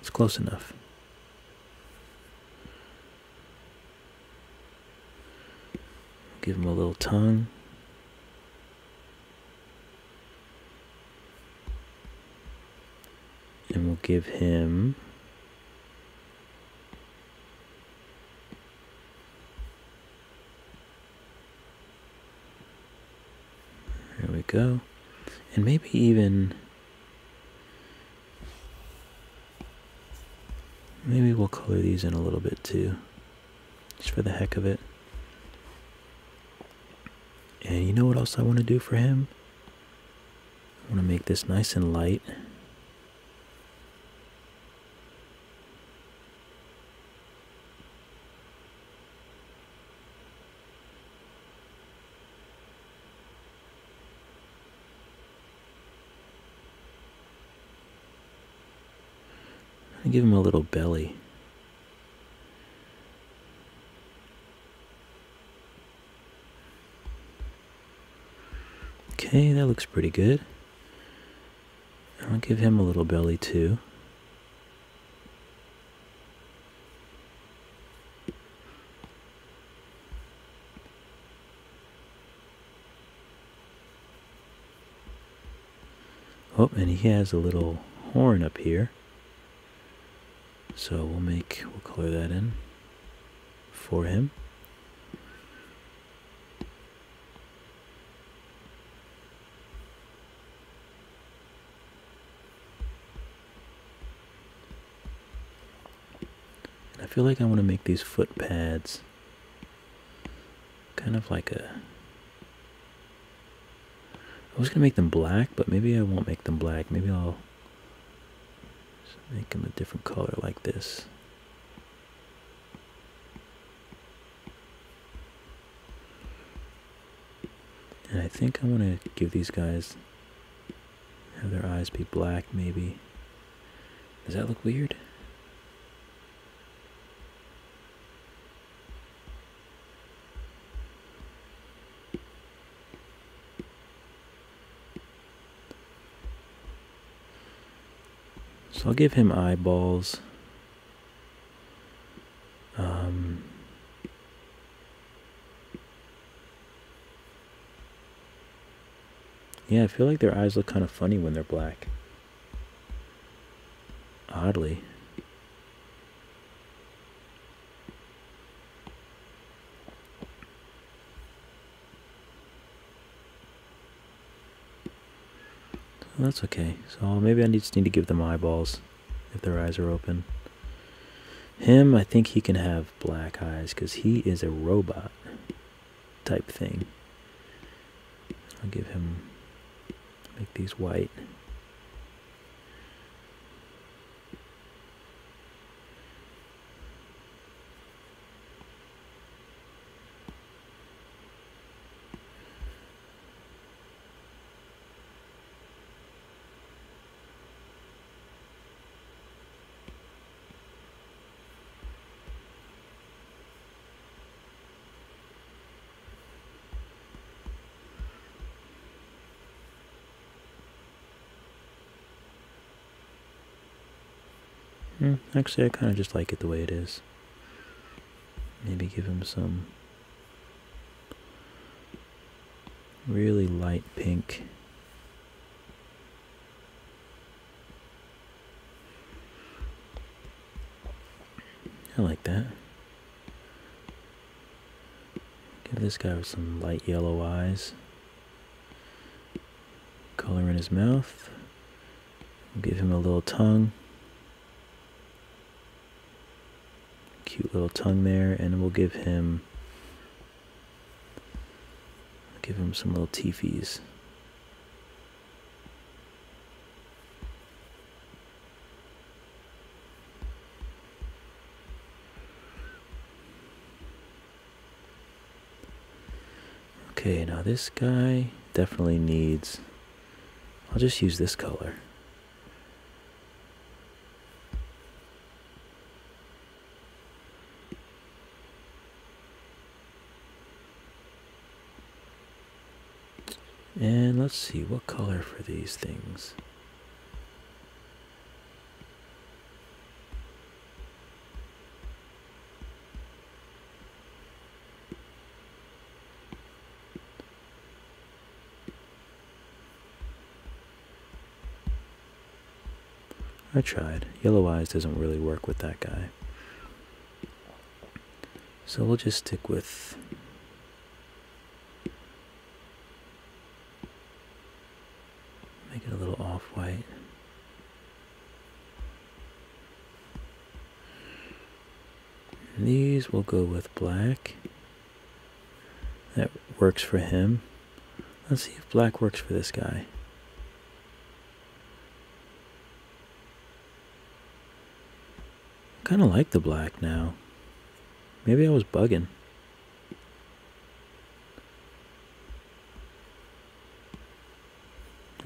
It's close enough. Give him a little tongue. And we'll give him There we go. And maybe even maybe we'll color these in a little bit too. Just for the heck of it. And you know what else I want to do for him? I want to make this nice and light. And give him a little belly. Okay, that looks pretty good. I'll give him a little belly too. Oh, and he has a little horn up here. So we'll make, we'll color that in for him. I feel like I want to make these foot pads kind of like a I was going to make them black, but maybe I won't make them black. Maybe I'll make them a different color like this. And I think I want to give these guys, have their eyes be black maybe. Does that look weird? So I'll give him eyeballs. Um, yeah, I feel like their eyes look kind of funny when they're black. Oddly. That's okay. So maybe I just need to give them eyeballs if their eyes are open. Him, I think he can have black eyes because he is a robot type thing. I'll give him, make these white. Mm, actually, I kind of just like it the way it is. Maybe give him some really light pink. I like that. Give this guy some light yellow eyes. Color in his mouth. Give him a little tongue. Cute little tongue there, and we'll give him give him some little teefies. Okay, now this guy definitely needs, I'll just use this color. And let's see, what color for these things? I tried. Yellow eyes doesn't really work with that guy. So we'll just stick with make it a little off-white. These will go with black. That works for him. Let's see if black works for this guy. kind of like the black now. Maybe I was bugging.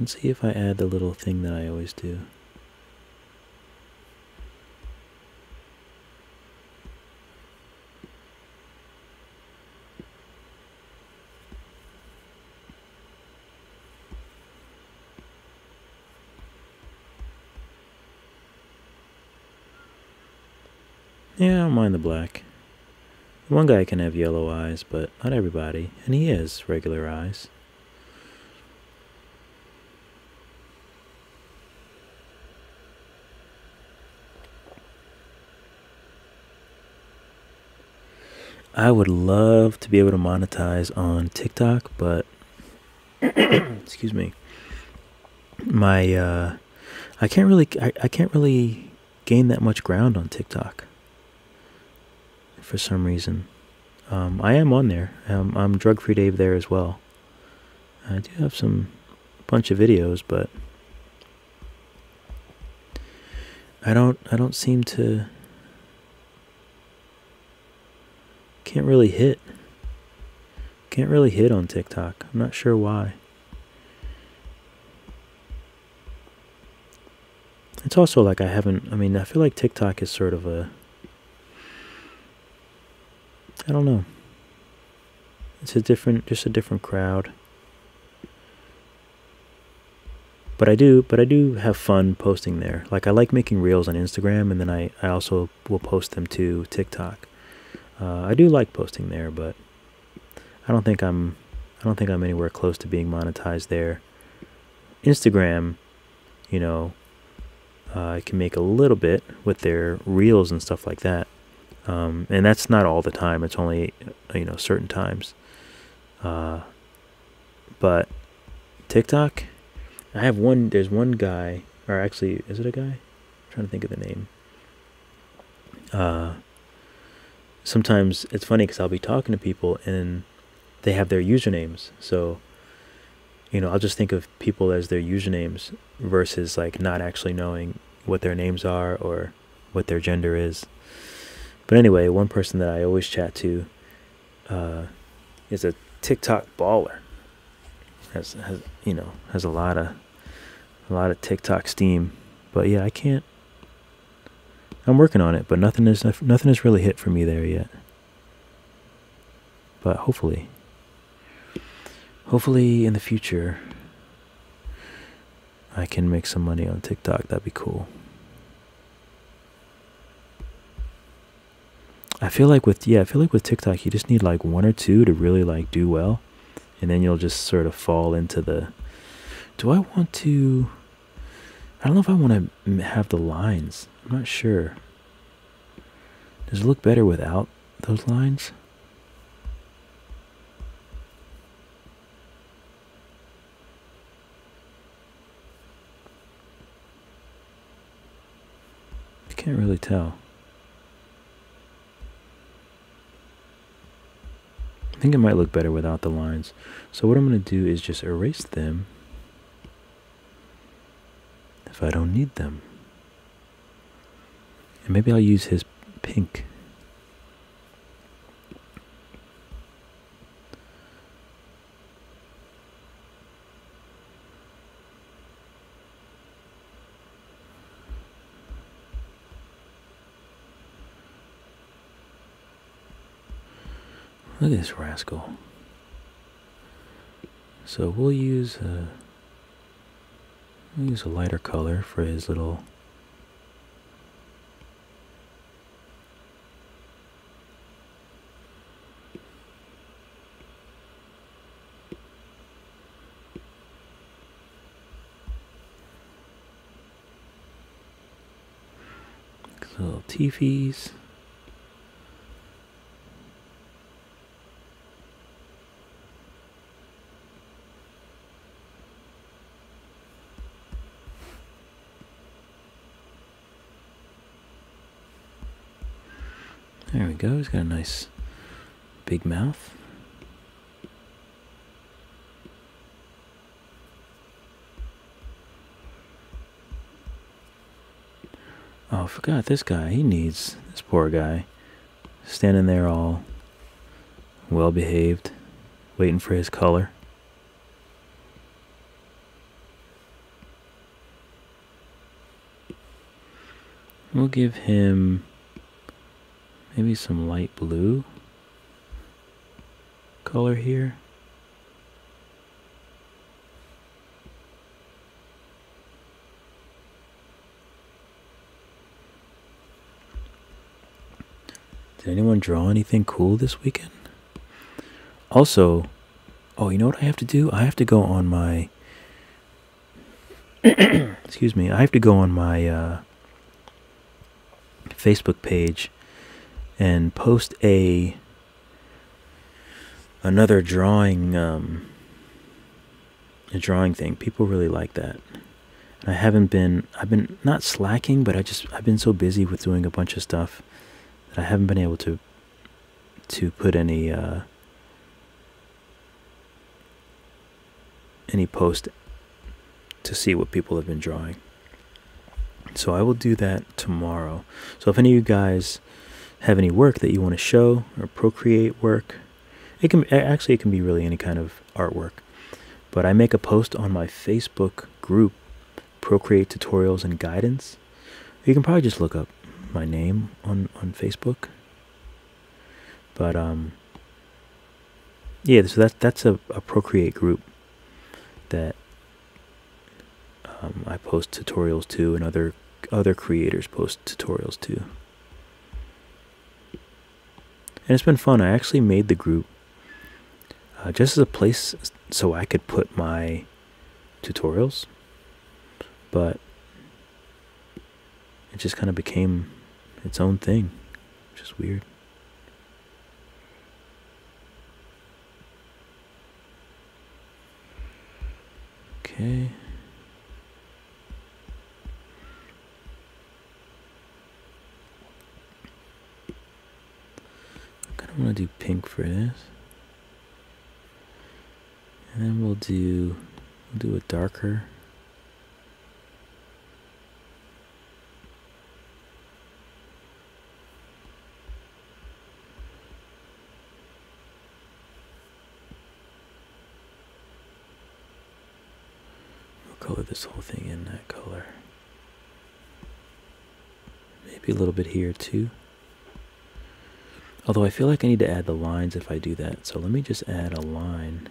Let's see if I add the little thing that I always do. Yeah, I don't mind the black. One guy can have yellow eyes, but not everybody, and he has regular eyes. I would love to be able to monetize on TikTok, but excuse me. My uh I can't really I, I can't really gain that much ground on TikTok for some reason. Um, I am on there. Um, I'm drug free Dave there as well. I do have some bunch of videos, but I don't I don't seem to can't really hit. Can't really hit on TikTok. I'm not sure why. It's also like I haven't I mean I feel like TikTok is sort of a I don't know. It's a different, just a different crowd. But I do, but I do have fun posting there. Like I like making reels on Instagram, and then I, I also will post them to TikTok. Uh, I do like posting there, but I don't think I'm, I don't think I'm anywhere close to being monetized there. Instagram, you know, uh, I can make a little bit with their reels and stuff like that um, and that's not all the time. It's only you know certain times. Uh, but TikTok, I have one. There's one guy, or actually, is it a guy? I'm trying to think of the name. Uh, sometimes it's funny because I'll be talking to people and they have their usernames. So, you know, I'll just think of people as their usernames versus like not actually knowing what their names are or what their gender is. But anyway, one person that I always chat to uh, is a TikTok baller. Has has you know has a lot of a lot of TikTok steam. But yeah, I can't. I'm working on it, but nothing is nothing has really hit for me there yet. But hopefully, hopefully in the future, I can make some money on TikTok. That'd be cool. I feel like with yeah, I feel like with TikTok you just need like one or two to really like do well, and then you'll just sort of fall into the. Do I want to? I don't know if I want to have the lines. I'm not sure. Does it look better without those lines? I can't really tell. I think it might look better without the lines. So what I'm going to do is just erase them if I don't need them. And maybe I'll use his pink. Look at this rascal. So we'll use a, we'll use a lighter color for his little Little teepees. There we go. He's got a nice big mouth. Oh, I forgot this guy. He needs this poor guy standing there all well behaved, waiting for his color. We'll give him maybe some light blue color here. Did anyone draw anything cool this weekend? Also, oh, you know what I have to do? I have to go on my. excuse me. I have to go on my uh, Facebook page and post a another drawing um, a drawing thing. People really like that. And I haven't been I've been not slacking, but I just I've been so busy with doing a bunch of stuff that I haven't been able to to put any uh, any post to see what people have been drawing. So I will do that tomorrow. So if any of you guys have any work that you want to show or procreate work, it can actually it can be really any kind of artwork. But I make a post on my Facebook group, Procreate Tutorials and Guidance. You can probably just look up my name on on Facebook. But um yeah, so that's that's a, a Procreate group that um, I post tutorials to, and other other creators post tutorials to. And it's been fun. I actually made the group uh, just as a place so I could put my tutorials, but it just kind of became its own thing, which is weird. Okay. I kind of want to do pink for this. And then we'll do we'll do a darker color this whole thing in that color. Maybe a little bit here too. Although I feel like I need to add the lines if I do that. So let me just add a line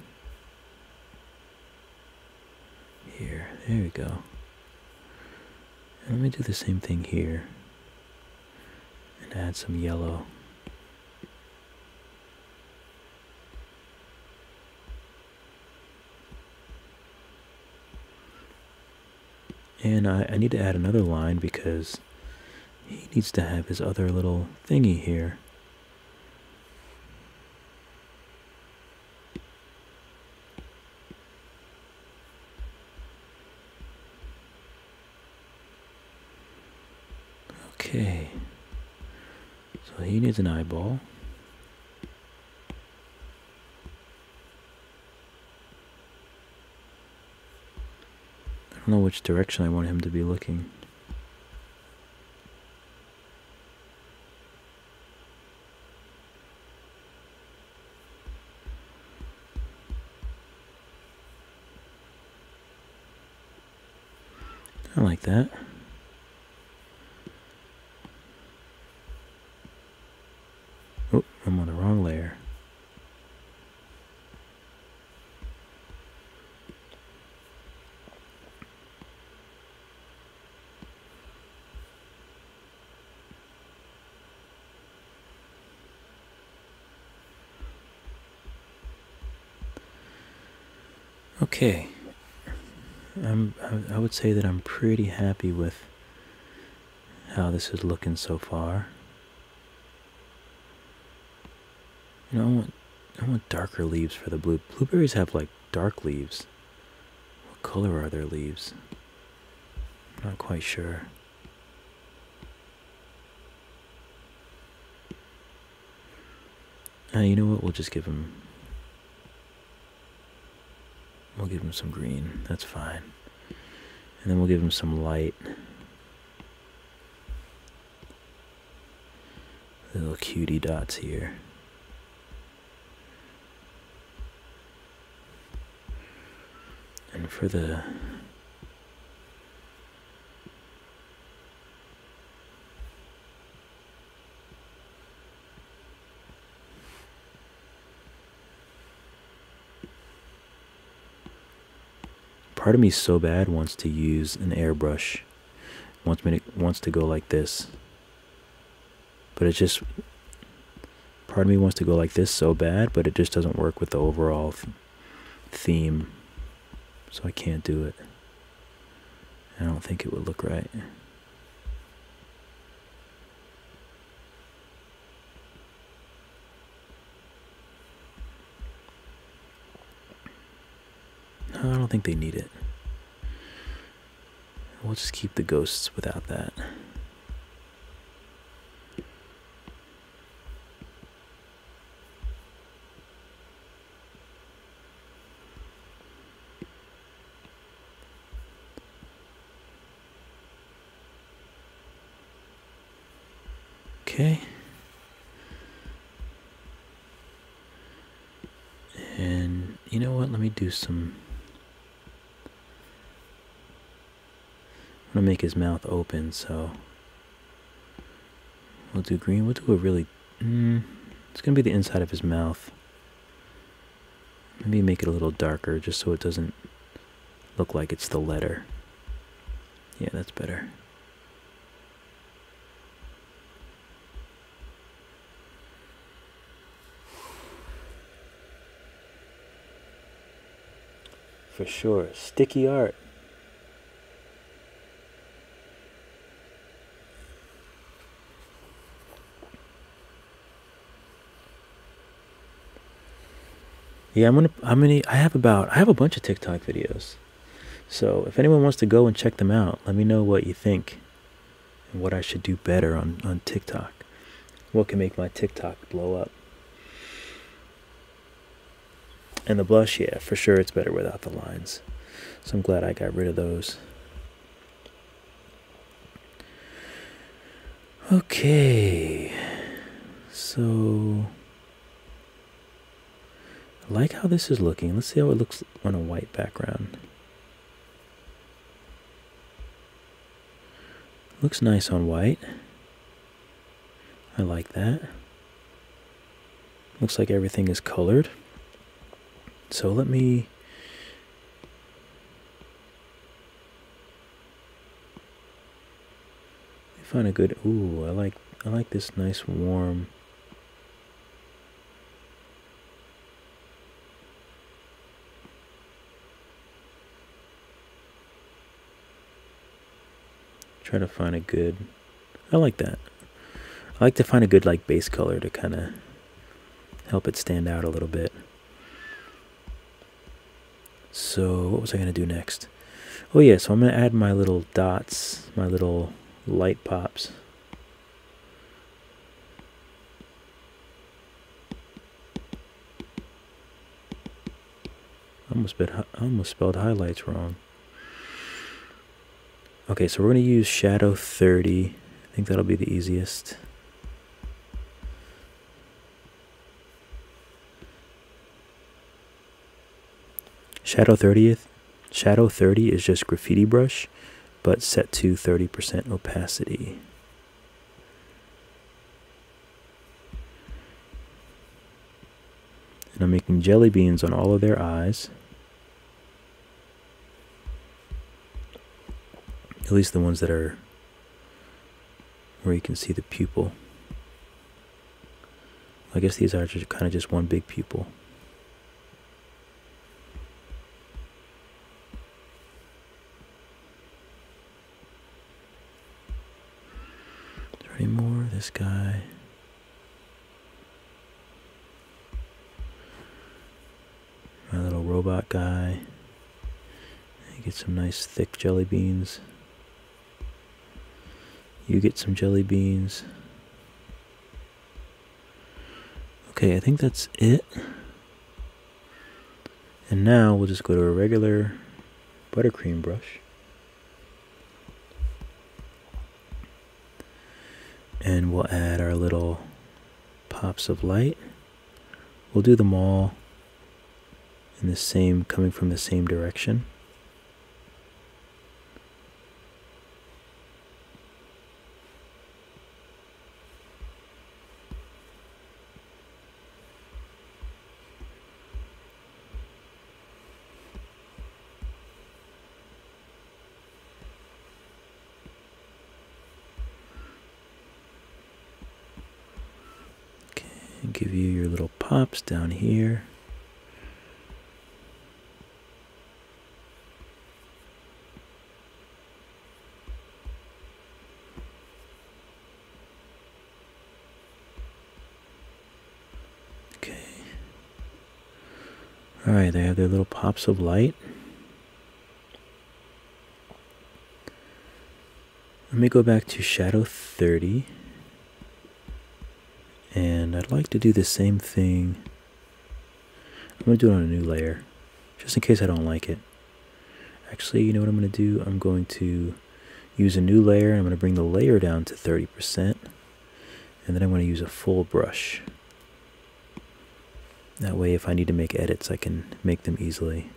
here. There we go. And let me do the same thing here. And add some yellow. And I, I need to add another line because he needs to have his other little thingy here. Okay. So he needs an eyeball. I don't know which direction I want him to be looking. I like that. Oh, I'm on the wrong layer. Okay. I'm, I, would say that I'm pretty happy with how this is looking so far. You know, I want, I want darker leaves for the blue. Blueberries have like dark leaves. What color are their leaves? I'm not quite sure. Uh, you know what? We'll just give him. We'll give him some green. That's fine. And then we'll give him some light. Little cutie dots here. And for the part of me so bad wants to use an airbrush wants me to, wants to go like this. But it just part of me wants to go like this so bad but it just doesn't work with the overall th theme. So I can't do it. I don't think it would look right No, I don't think they need it. We'll just keep the ghosts without that. Okay. And you know what? Let me do some I'm gonna make his mouth open, so we'll do green. We'll do a really. Mm, it's gonna be the inside of his mouth. Maybe make it a little darker, just so it doesn't look like it's the letter. Yeah, that's better. For sure, sticky art. Yeah, I'm gonna. I'm gonna. I have about. I have a bunch of TikTok videos. So if anyone wants to go and check them out, let me know what you think and what I should do better on on TikTok. What can make my TikTok blow up? And the blush, yeah, for sure, it's better without the lines. So I'm glad I got rid of those. Okay, so. I like how this is looking. Let's see how it looks on a white background. Looks nice on white. I like that. Looks like everything is colored. So let me find a good ooh, I like I like this nice warm Try to find a good. I like that. I like to find a good like base color to kind of help it stand out a little bit. So what was I going to do next? Oh yeah, so I'm going to add my little dots, my little light pops. I almost, I almost spelled highlights wrong. Okay, so we're going to use shadow 30. I think that'll be the easiest. Shadow 30th, Shadow 30 is just graffiti brush, but set to 30% opacity. And I'm making jelly beans on all of their eyes. At least the ones that are where you can see the pupil. I guess these are just kind of just one big pupil. Is there Any more? This guy. My little robot guy. Get some nice thick jelly beans. You get some jelly beans. Okay, I think that's it. And now we'll just go to a regular buttercream brush. And we'll add our little pops of light. We'll do them all in the same, coming from the same direction. give you your pops down here. Okay. All right, they have their little pops of light. Let me go back to shadow 30. And I'd like to do the same thing. I'm going to do it on a new layer, just in case I don't like it. Actually, you know what I'm going to do? I'm going to use a new layer. And I'm going to bring the layer down to 30%. And then I'm going to use a full brush. That way, if I need to make edits, I can make them easily.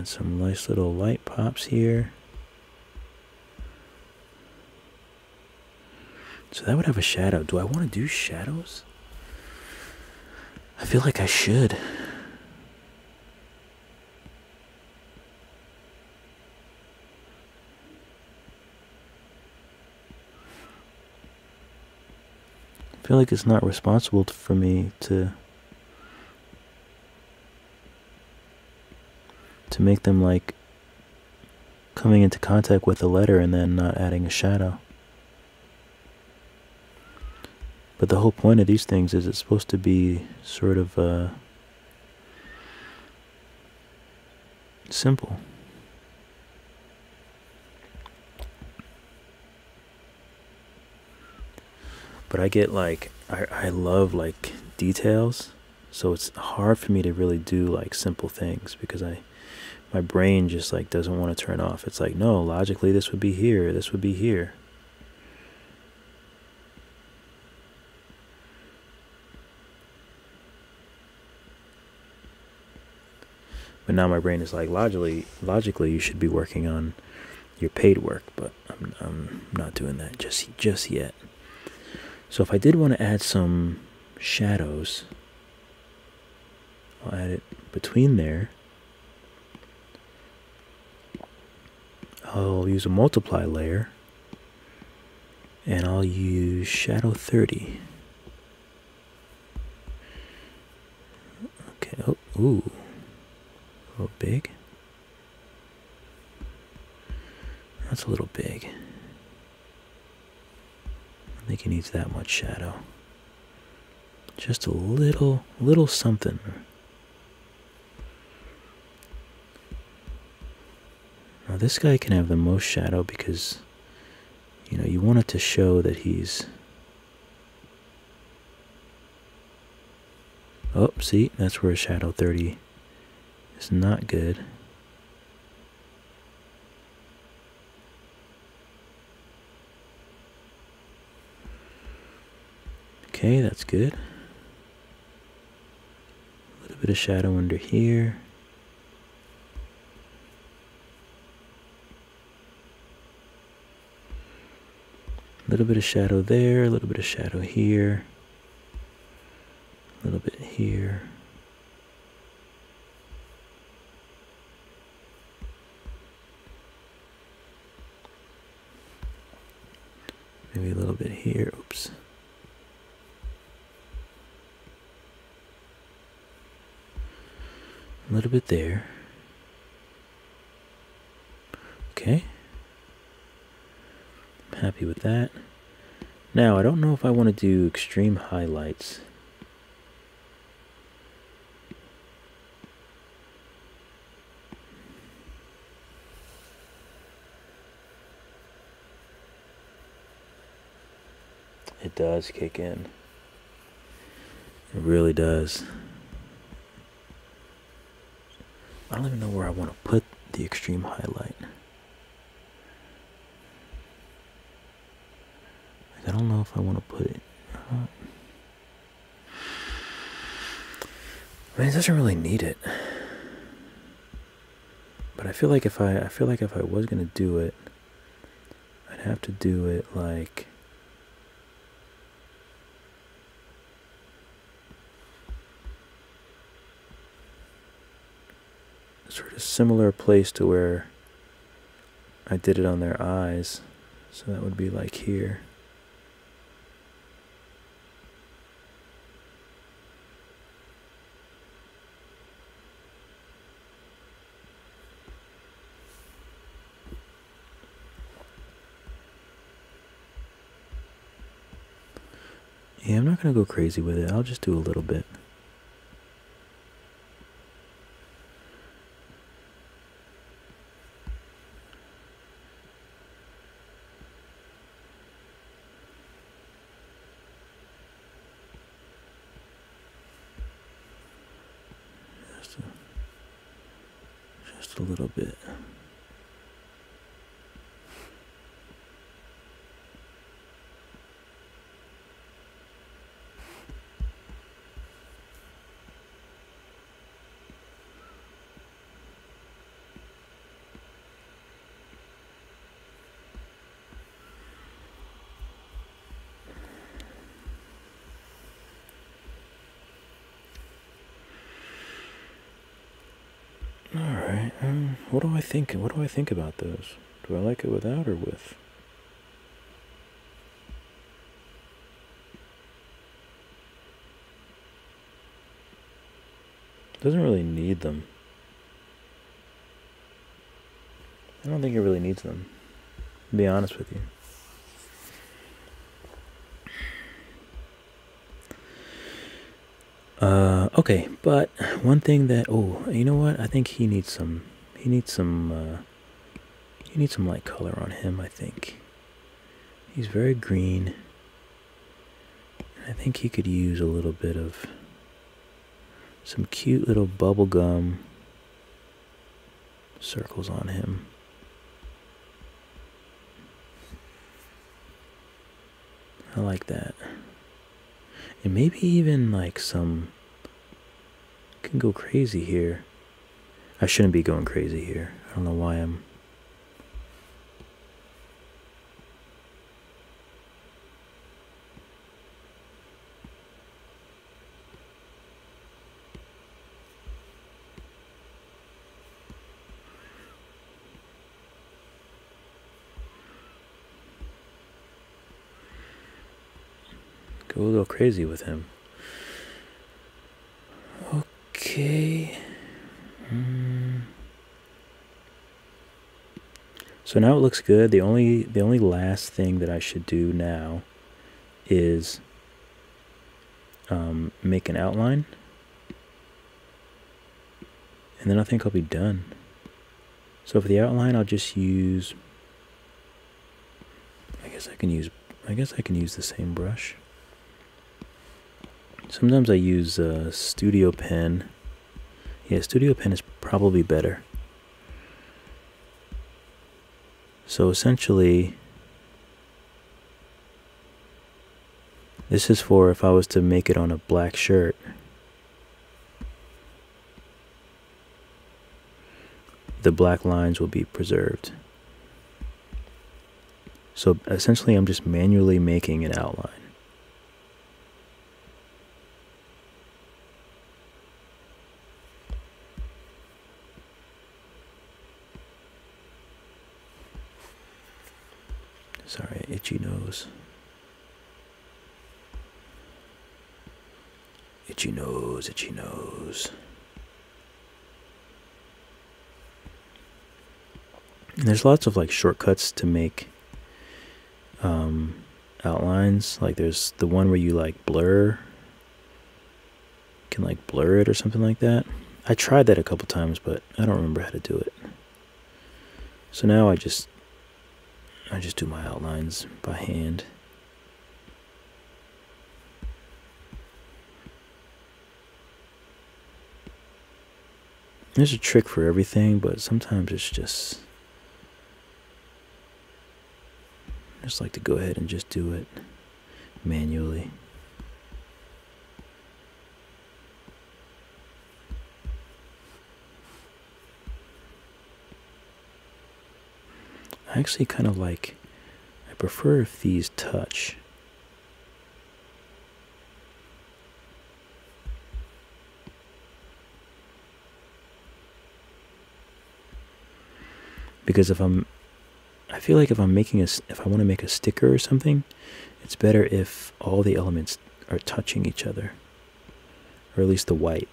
Add some nice little light pops here. So that would have a shadow. Do I want to do shadows? I feel like I should. I feel like it's not responsible for me to make them like coming into contact with the letter and then not adding a shadow. But the whole point of these things is it's supposed to be sort of uh, simple. But I get like, I, I love like details. So it's hard for me to really do like simple things because I my brain just like doesn't want to turn off. It's like, no, logically this would be here, this would be here. But now my brain is like, logically, logically, you should be working on your paid work, but I'm, I'm not doing that just just yet. So if I did want to add some shadows, I'll add it between there. I'll use a multiply layer and I'll use shadow 30. Okay, oh, ooh, a little big. That's a little big. I think he needs that much shadow. Just a little, little something. Now this guy can have the most shadow because, you know, you want it to show that he's... Oh, see, that's where shadow 30 is not good. Okay, that's good. A little bit of shadow under here. A little bit of shadow there, a little bit of shadow here, a little bit here. Maybe a little bit here, oops. A little bit there. Okay. Happy with that. Now, I don't know if I want to do extreme highlights. It does kick in. It really does. I don't even know where I want to put the extreme highlight. I don't know if I want to put it. Uh, I mean, it doesn't really need it. But I feel like if I, I feel like if I was gonna do it, I'd have to do it like. sort of similar place to where I did it on their eyes. So that would be like here. Yeah, I'm not going to go crazy with it. I'll just do a little bit. Just a, just a little bit. All right. Um, what do I think? What do I think about those? Do I like it without or with? Doesn't really need them. I don't think it really needs them. To be honest with you. Uh, okay, but one thing that oh, you know what? I think he needs some. He needs some. Uh, he needs some light color on him. I think he's very green. I think he could use a little bit of some cute little bubble gum circles on him. I like that. And maybe even like some can go crazy here. I shouldn't be going crazy here. I don't know why I'm go a little crazy with him. Okay. Mm. So now it looks good. The only the only last thing that I should do now is um, make an outline. And then I think I'll be done. So for the outline, I'll just use, I guess I can use, I guess I can use the same brush. Sometimes I use a Studio Pen. Yeah, Studio Pen is probably better. So essentially, this is for if I was to make it on a black shirt. The black lines will be preserved. So essentially, I'm just manually making an outline. Itchy nose. Itchy nose, itchy nose. And there's lots of like shortcuts to make um, outlines. Like there's the one where you like blur, can like blur it or something like that. I tried that a couple times, but I don't remember how to do it. So now I just I just do my outlines by hand. There's a trick for everything, but sometimes it's just I just like to go ahead and just do it manually. I actually kind of like, I prefer if these touch. Because if I'm, I feel like if I'm making a, if I want to make a sticker or something, it's better if all the elements are touching each other, or at least the white.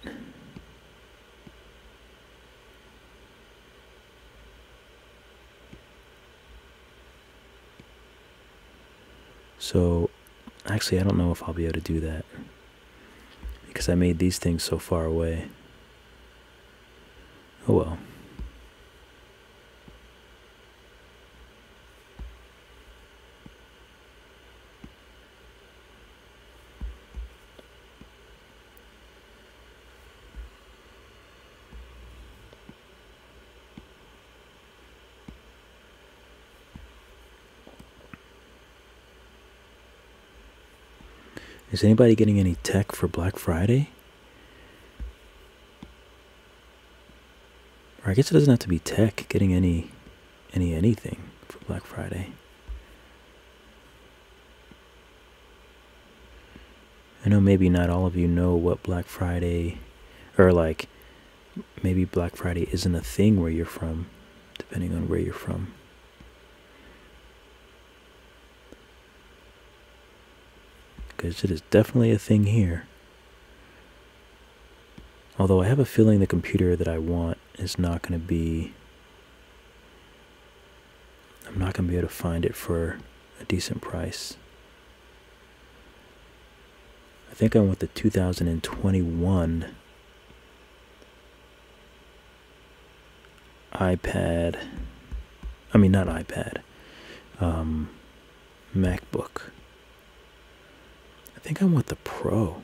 So, actually, I don't know if I'll be able to do that because I made these things so far away. Oh well. Is anybody getting any tech for Black Friday? Or I guess it doesn't have to be tech getting any any anything for Black Friday. I know maybe not all of you know what Black Friday or like maybe Black Friday isn't a thing where you're from, depending on where you're from. Because it is definitely a thing here. Although I have a feeling the computer that I want is not going to be. I'm not going to be able to find it for a decent price. I think I want the 2021 iPad. I mean, not iPad. Um, MacBook. I think I want the Pro.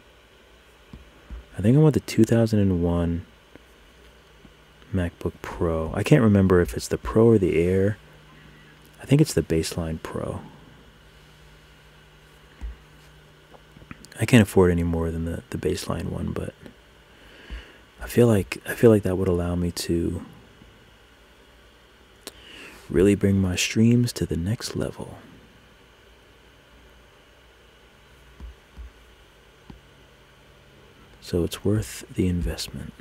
I think I want the 2001 MacBook Pro. I can't remember if it's the Pro or the Air. I think it's the baseline Pro. I can't afford any more than the, the baseline one, but I feel like I feel like that would allow me to really bring my streams to the next level. So it's worth the investment.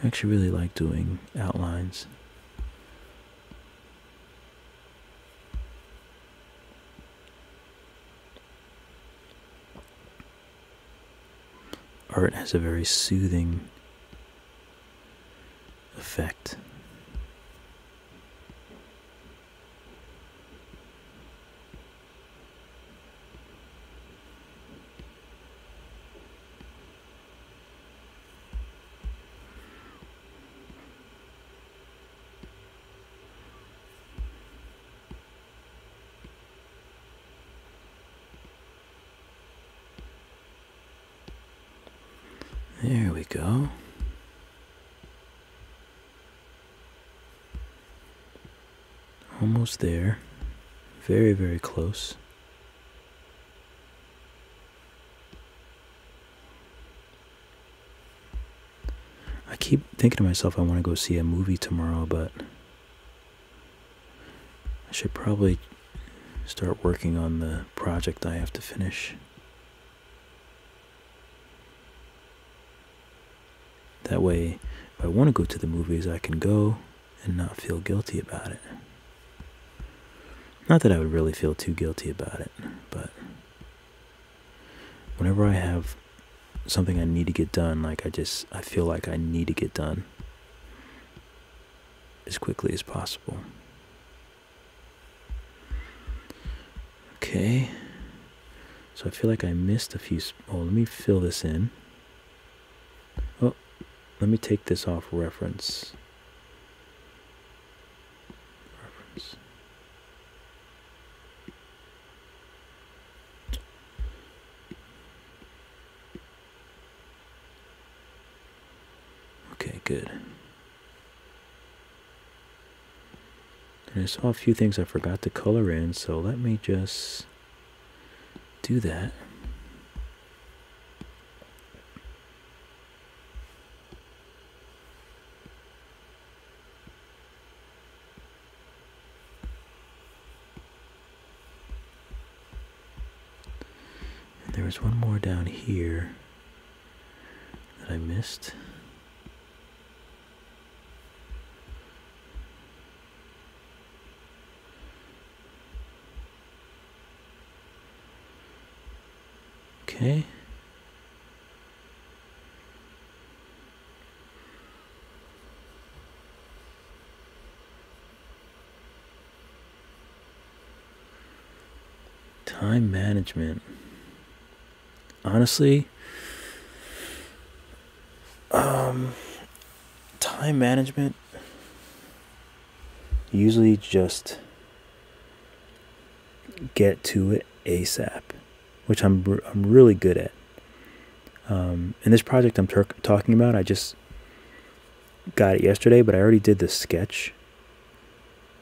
I actually really like doing outlines. Art has a very soothing effect. There we go. Almost there. Very, very close. I keep thinking to myself I want to go see a movie tomorrow, but I should probably start working on the project I have to finish. That way, if I want to go to the movies, I can go and not feel guilty about it. Not that I would really feel too guilty about it, but whenever I have something I need to get done, like I just I feel like I need to get done as quickly as possible. Okay. So I feel like I missed a few. Oh, let me fill this in. Oh, let me take this off reference. Reference. Okay, good. And I saw a few things I forgot to color in, so let me just do that. And there was one more down here that I missed. Okay. Time management. Honestly, um, time management usually just get to it ASAP which I'm I'm really good at. Um, this project I'm talking about, I just got it yesterday, but I already did the sketch.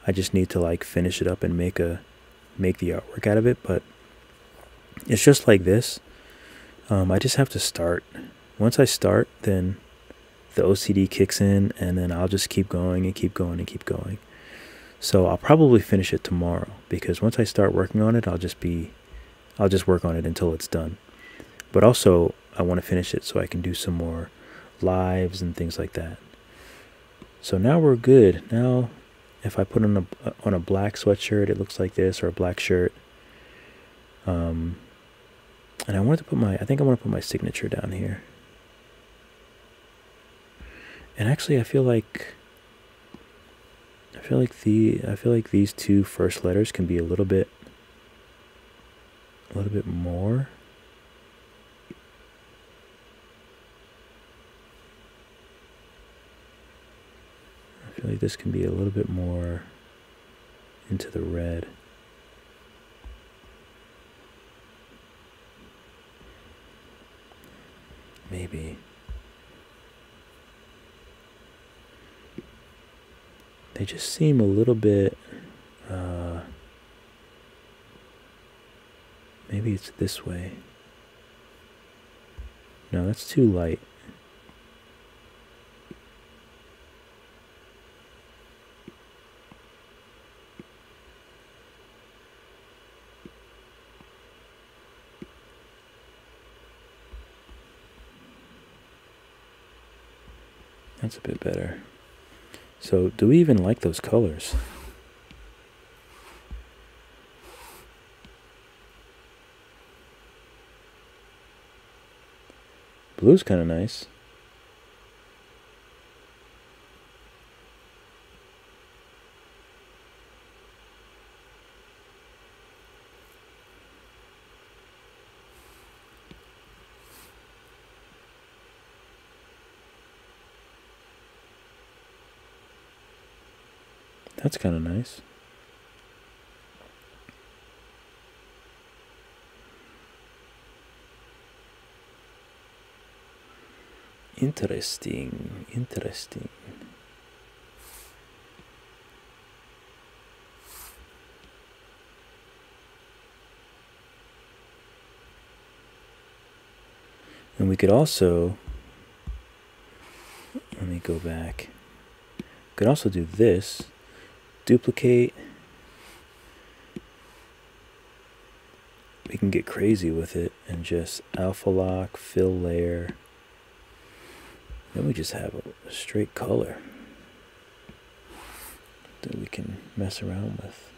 I just need to like finish it up and make a make the artwork out of it. But it's just like this. Um, I just have to start. Once I start, then the OCD kicks in, and then I'll just keep going and keep going and keep going. So I'll probably finish it tomorrow because once I start working on it, I'll just be I'll just work on it until it's done. But also, I want to finish it so I can do some more lives and things like that. So now we're good. Now, if I put on a on a black sweatshirt, it looks like this, or a black shirt. Um, and I wanted to put my, I think I want to put my signature down here. And actually, I feel like, I feel like the, I feel like these two first letters can be a little bit a little bit more. I feel like this can be a little bit more into the red. Maybe. They just seem a little bit uh, Maybe it's this way. No, that's too light. That's a bit better. So, do we even like those colors? Blue's kind of nice. That's kind of nice. Interesting, interesting. And we could also, let me go back. Could also do this, duplicate, We can get crazy with it and just alpha lock, fill layer. Then we just have a, straight color that we can mess around with.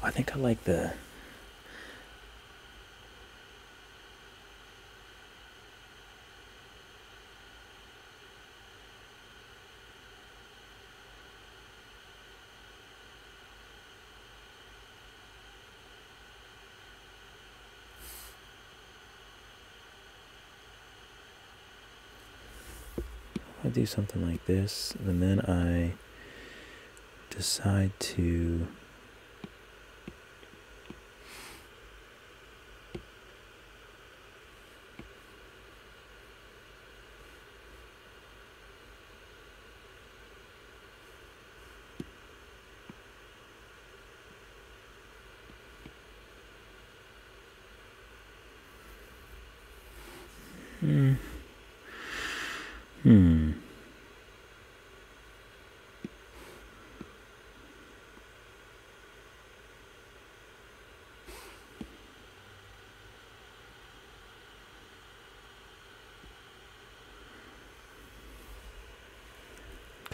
I think I like the I do something like this, and then I decide to Hmm. Hmm.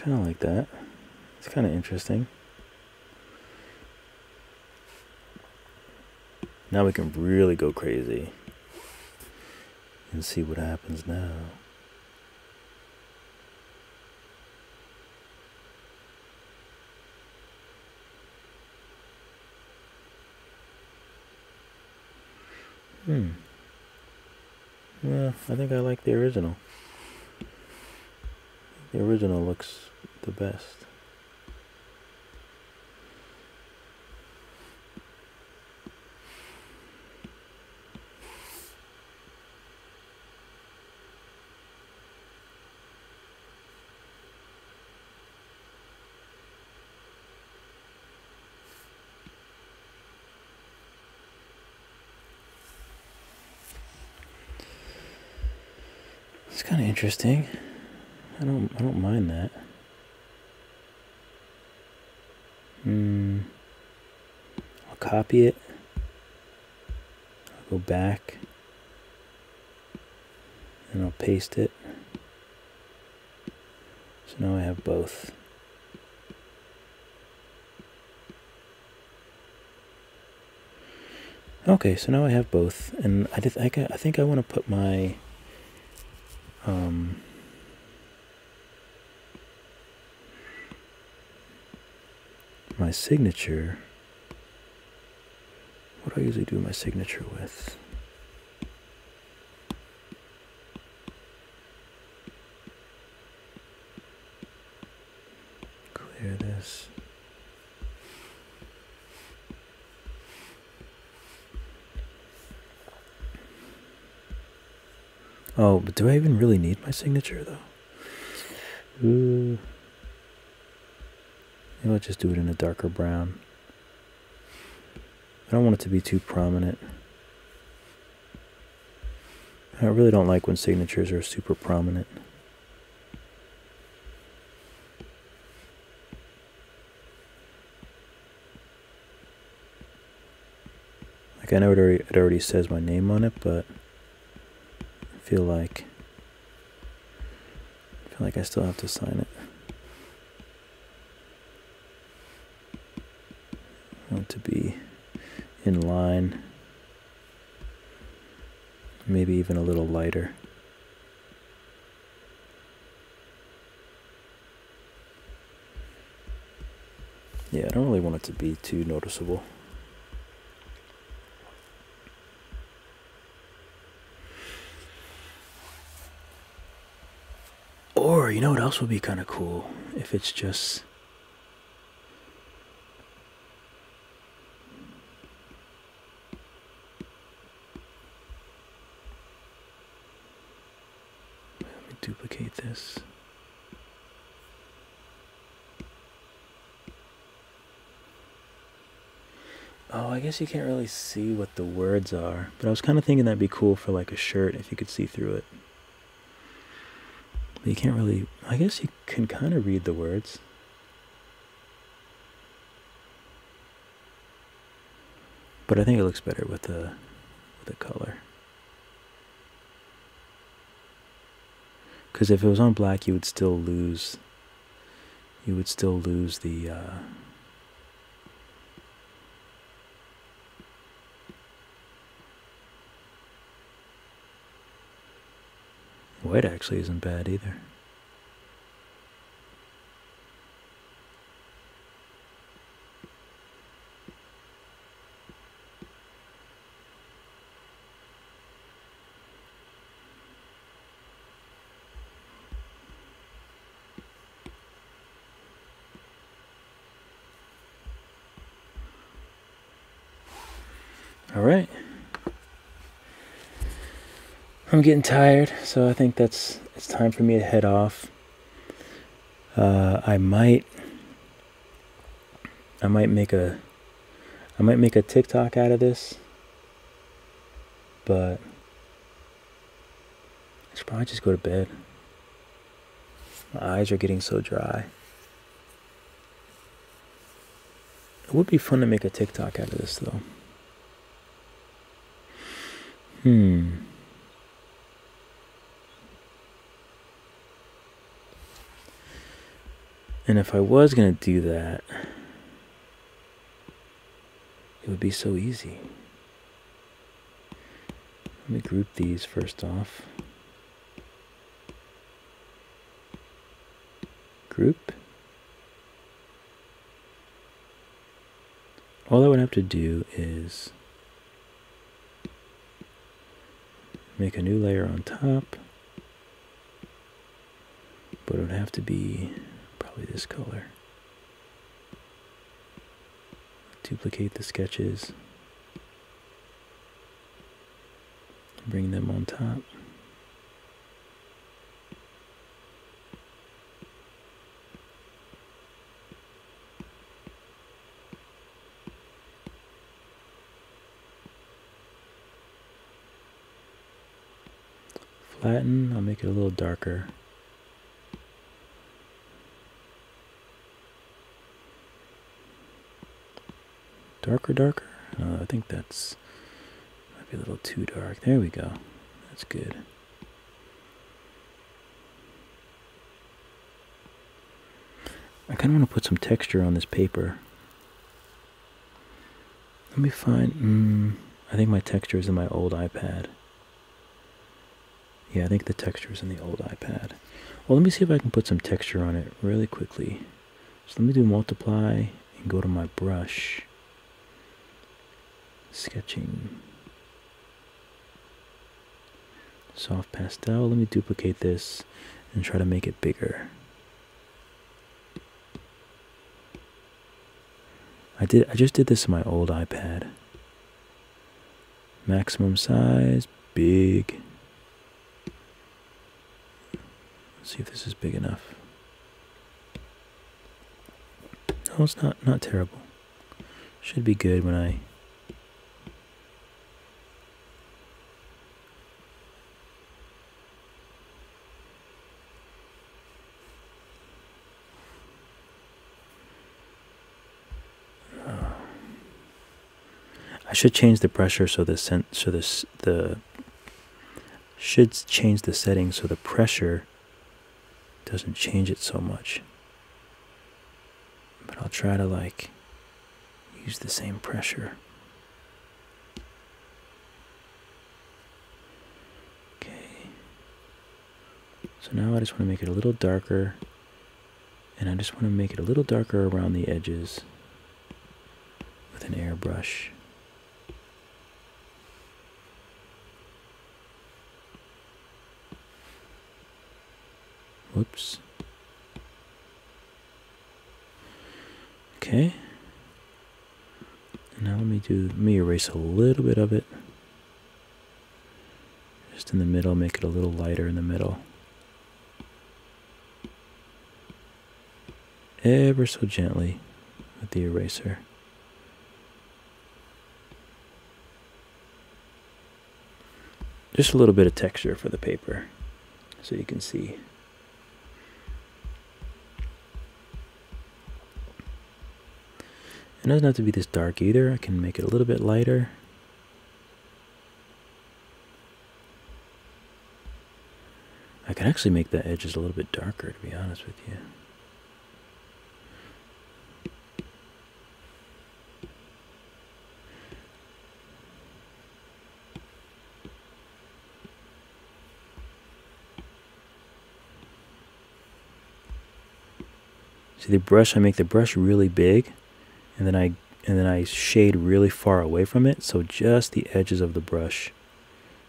Kind of like that. It's kind of interesting. Now we can really go crazy and see what happens now. Hmm. Well, I think I like the original. The original looks the best. It's kind of interesting. I don't I don't mind that. Hmm. I'll copy it. I'll go back and I'll paste it. So now I have both. Okay, so now I have both, and I, did, I, I think I want to put my um, my signature. What do I usually do my signature with? Clear this. Oh, but do I even really need my signature though? Maybe I'll just do it in a darker brown. I don't want it to be too prominent. I really don't like when signatures are super prominent. Like I know it already, it already says my name on it, but I feel like I feel like I still have to sign it. I want it to be in line, maybe even a little lighter. Yeah, I don't really want it to be too noticeable. Or, you know what else would be kind of cool? If it's just. guess you can't really see what the words are, but I was kind of thinking that'd be cool for like a shirt if you could see through it. But you can't really, I guess you can kind of read the words. But I think it looks better with the, with the color. Because if it was on black, you would still lose, you would still lose the, uh, white actually isn't bad either. All right. I'm getting tired, so I think that's it's time for me to head off. Uh, I might I might make a I might make a TikTok out of this. But I should probably just go to bed. My eyes are getting so dry. It would be fun to make a TikTok out of this though. Hmm. And if I was going to do that, it would be so easy. Let me group these first off. Group. All I would have to do is make a new layer on top but it would have to be probably this color. Duplicate the sketches. Bring them on top. Flatten, I'll make it a little darker. Darker, darker? Uh, I think that's might be a little too dark. There we go. That's good. I kind of want to put some texture on this paper. Let me find. Mm, I think my texture is in my old iPad. Yeah, I think the texture is in the old iPad. Well, let me see if I can put some texture on it really quickly. So let me do multiply and go to my brush. Sketching. Soft pastel. Let me duplicate this and try to make it bigger. I did I just did this on my old iPad. Maximum size, big. see if this is big enough. No, it's not not terrible. Should be good when I I should change the pressure so the sen- so this the should change the setting so the pressure doesn't change it so much. But I'll try to like use the same pressure. Okay. So now I just want to make it a little darker. And I just want to make it a little darker around the edges with an airbrush. Whoops. Okay. now let me do, let me erase a little bit of it. Just in the middle, make it a little lighter in the middle. Ever so gently with the eraser. Just a little bit of texture for the paper so you can see. It doesn't have to be this dark either. I can make it a little bit lighter. I can actually make the edges a little bit darker, to be honest with you. See the brush, I make the brush really big and then I and then I shade really far away from it so just the edges of the brush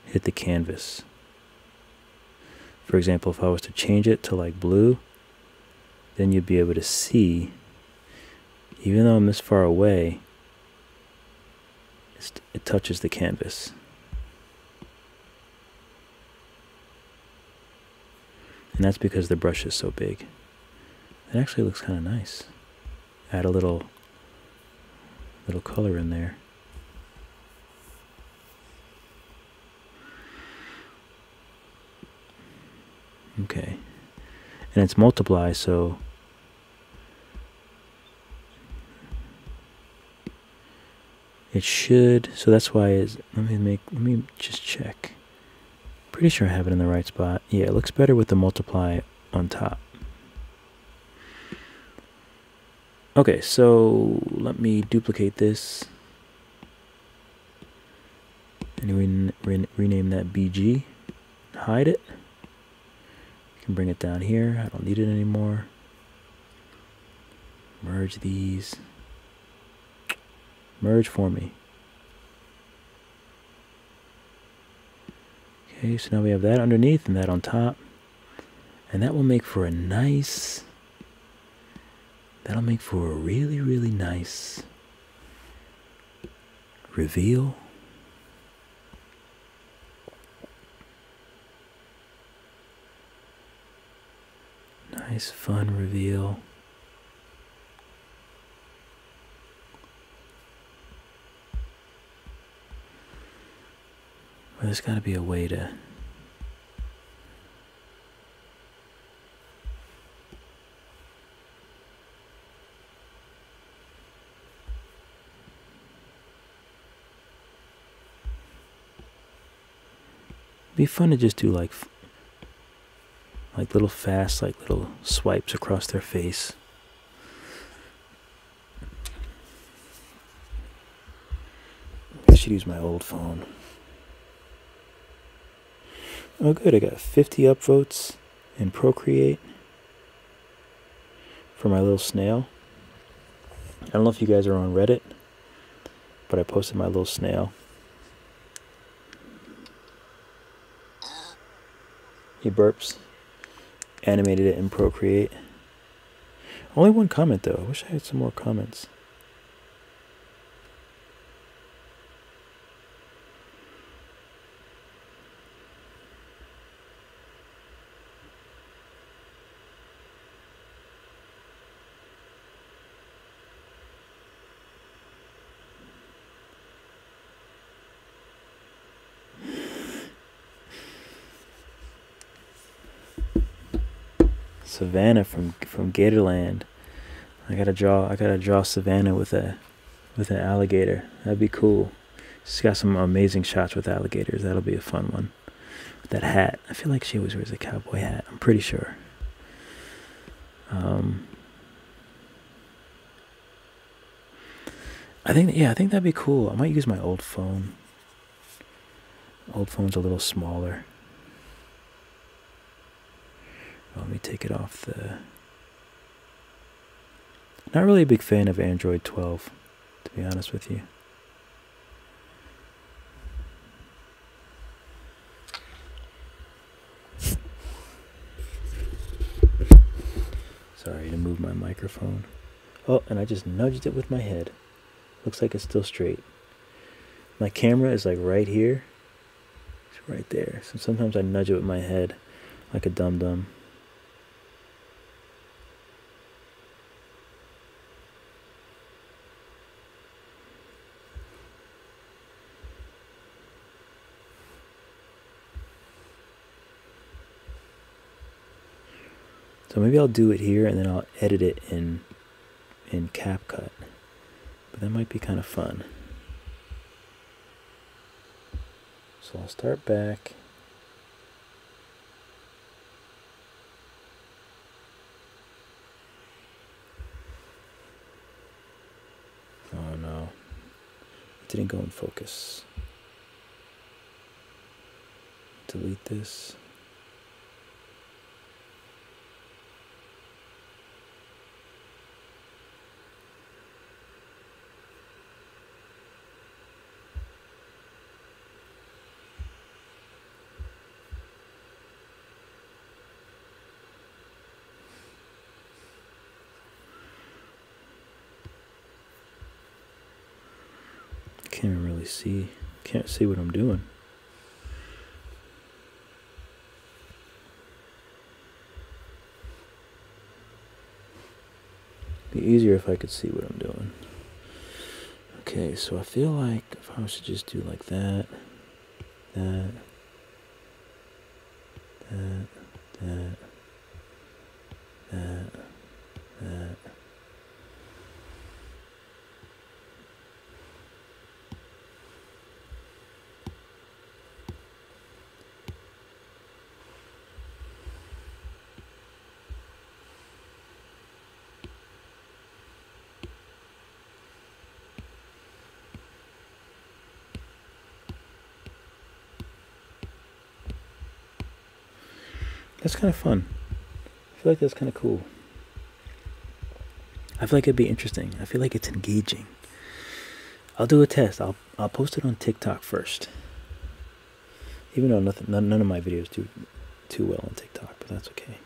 hit the canvas. For example, if I was to change it to like blue, then you'd be able to see, even though I'm this far away, it touches the canvas. And that's because the brush is so big. It actually looks kind of nice. Add a little little color in there. Okay. And it's multiply, so it should so that's why is let me make let me just check. Pretty sure I have it in the right spot. Yeah, it looks better with the multiply on top. Okay, so let me duplicate this and re re rename that BG. Hide it. You can bring it down here. I don't need it anymore. Merge these. Merge for me. Okay, so now we have that underneath and that on top. And that will make for a nice That'll make for a really, really nice reveal. Nice, fun reveal. Well, there's got to be a way to be fun to just do like like little fast like little swipes across their face. I should use my old phone. Oh good I got 50 upvotes in Procreate for my little snail. I don't know if you guys are on Reddit but I posted my little snail He burps. Animated it in Procreate. Only one comment though. I wish I had some more comments. Savannah from from Gatorland. I gotta draw. I gotta draw Savannah with a with an alligator. That'd be cool. She's got some amazing shots with alligators. That'll be a fun one. With that hat. I feel like she always wears a cowboy hat. I'm pretty sure. Um, I think yeah, I think that'd be cool. I might use my old phone. Old phone's a little smaller. Let me take it off the. Not really a big fan of Android 12, to be honest with you. Sorry to move my microphone. Oh, and I just nudged it with my head. Looks like it's still straight. My camera is like right here. It's right there. So sometimes I nudge it with my head like a dum dum. So maybe I'll do it here and then I'll edit it in in CapCut. But that might be kind of fun. So I'll start back. Oh no, it didn't go in focus. Delete this. Can't even really see. Can't see what I'm doing. Be easier if I could see what I'm doing. Okay, so I feel like if I was to just do like that, that, that, that, that, that. That's kind of fun. I feel like that's kind of cool. I feel like it'd be interesting. I feel like it's engaging. I'll do a test. I'll I'll post it on TikTok first. Even though nothing, none, none of my videos do too well on TikTok, but that's okay.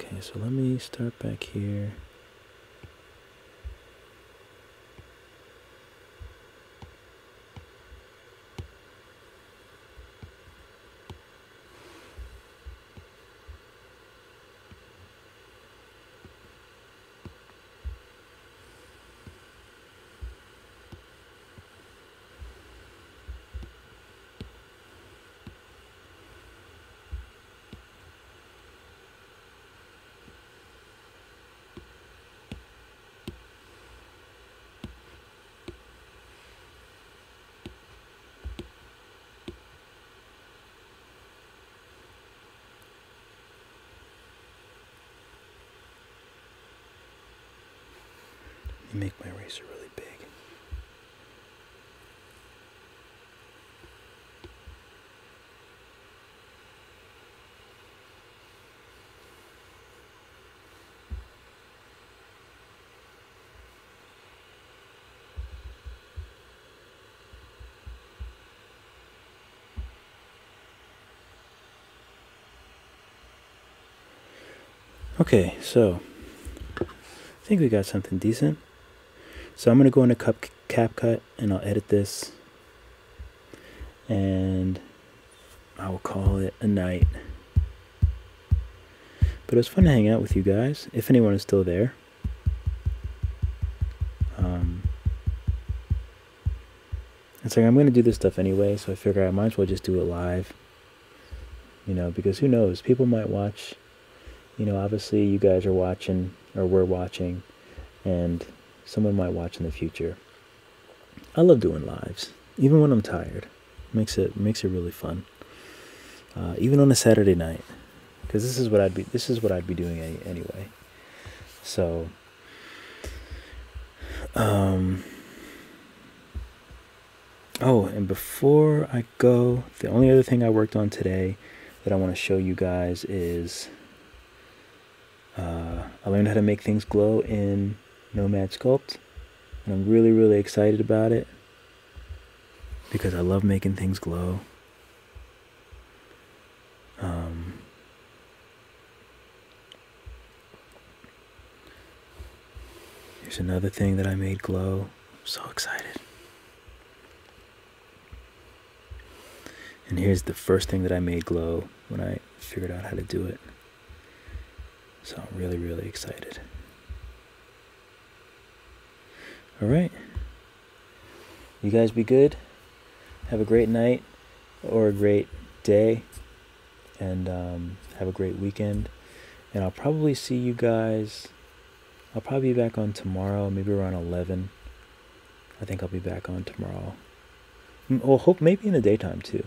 Okay, so let me start back here. Me make my eraser really big. Okay, so I think we got something decent. So I'm going to go into Cap CapCut and I'll edit this. And I will call it a night. But it was fun to hang out with you guys, if anyone is still there. Um, it's like I'm going to do this stuff anyway, so I figure I might as well just do it live. You know, because who knows? People might watch. You know, obviously you guys are watching, or we're watching, and someone might watch in the future. I love doing lives, even when I'm tired. Makes it makes it really fun. Uh, even on a Saturday night, because this is what I'd be this is what I'd be doing any, anyway. So, um, oh, and before I go, the only other thing I worked on today that I want to show you guys is uh, I learned how to make things glow in Nomad Sculpt. And I'm really, really excited about it because I love making things glow. Um, here's another thing that I made glow. I'm so excited. And here's the first thing that I made glow when I figured out how to do it. So I'm really, really excited. All right. You guys be good. Have a great night or a great day. And um, have a great weekend. And I'll probably see you guys. I'll probably be back on tomorrow, maybe around 11. I think I'll be back on tomorrow. Well, hope maybe in the daytime too.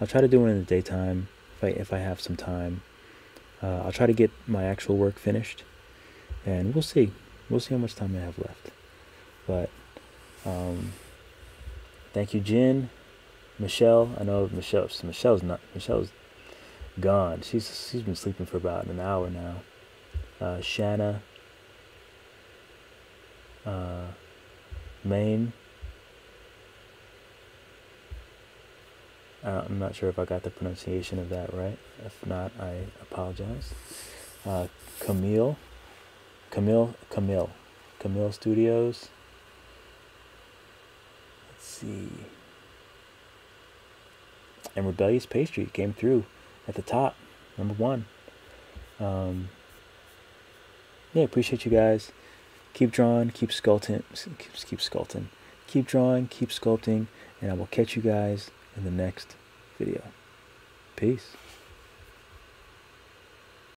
I'll try to do it in the daytime if I if I have some time. Uh, I'll try to get my actual work finished, and we'll see. We'll see how much time I have left. But um, thank you, Jen, Michelle. I know Michelle. Michelle's not. Michelle's gone. She's she's been sleeping for about an hour now. Uh, Shanna. Uh, Maine. Uh, I'm not sure if I got the pronunciation of that right. If not, I apologize. Uh, Camille, Camille, Camille, Camille Studios. See. And Rebellious Pastry came through at the top, number one. Um, yeah, appreciate you guys. Keep drawing, keep sculpting, keep, keep sculpting, keep drawing, keep sculpting, and I will catch you guys in the next video. Peace.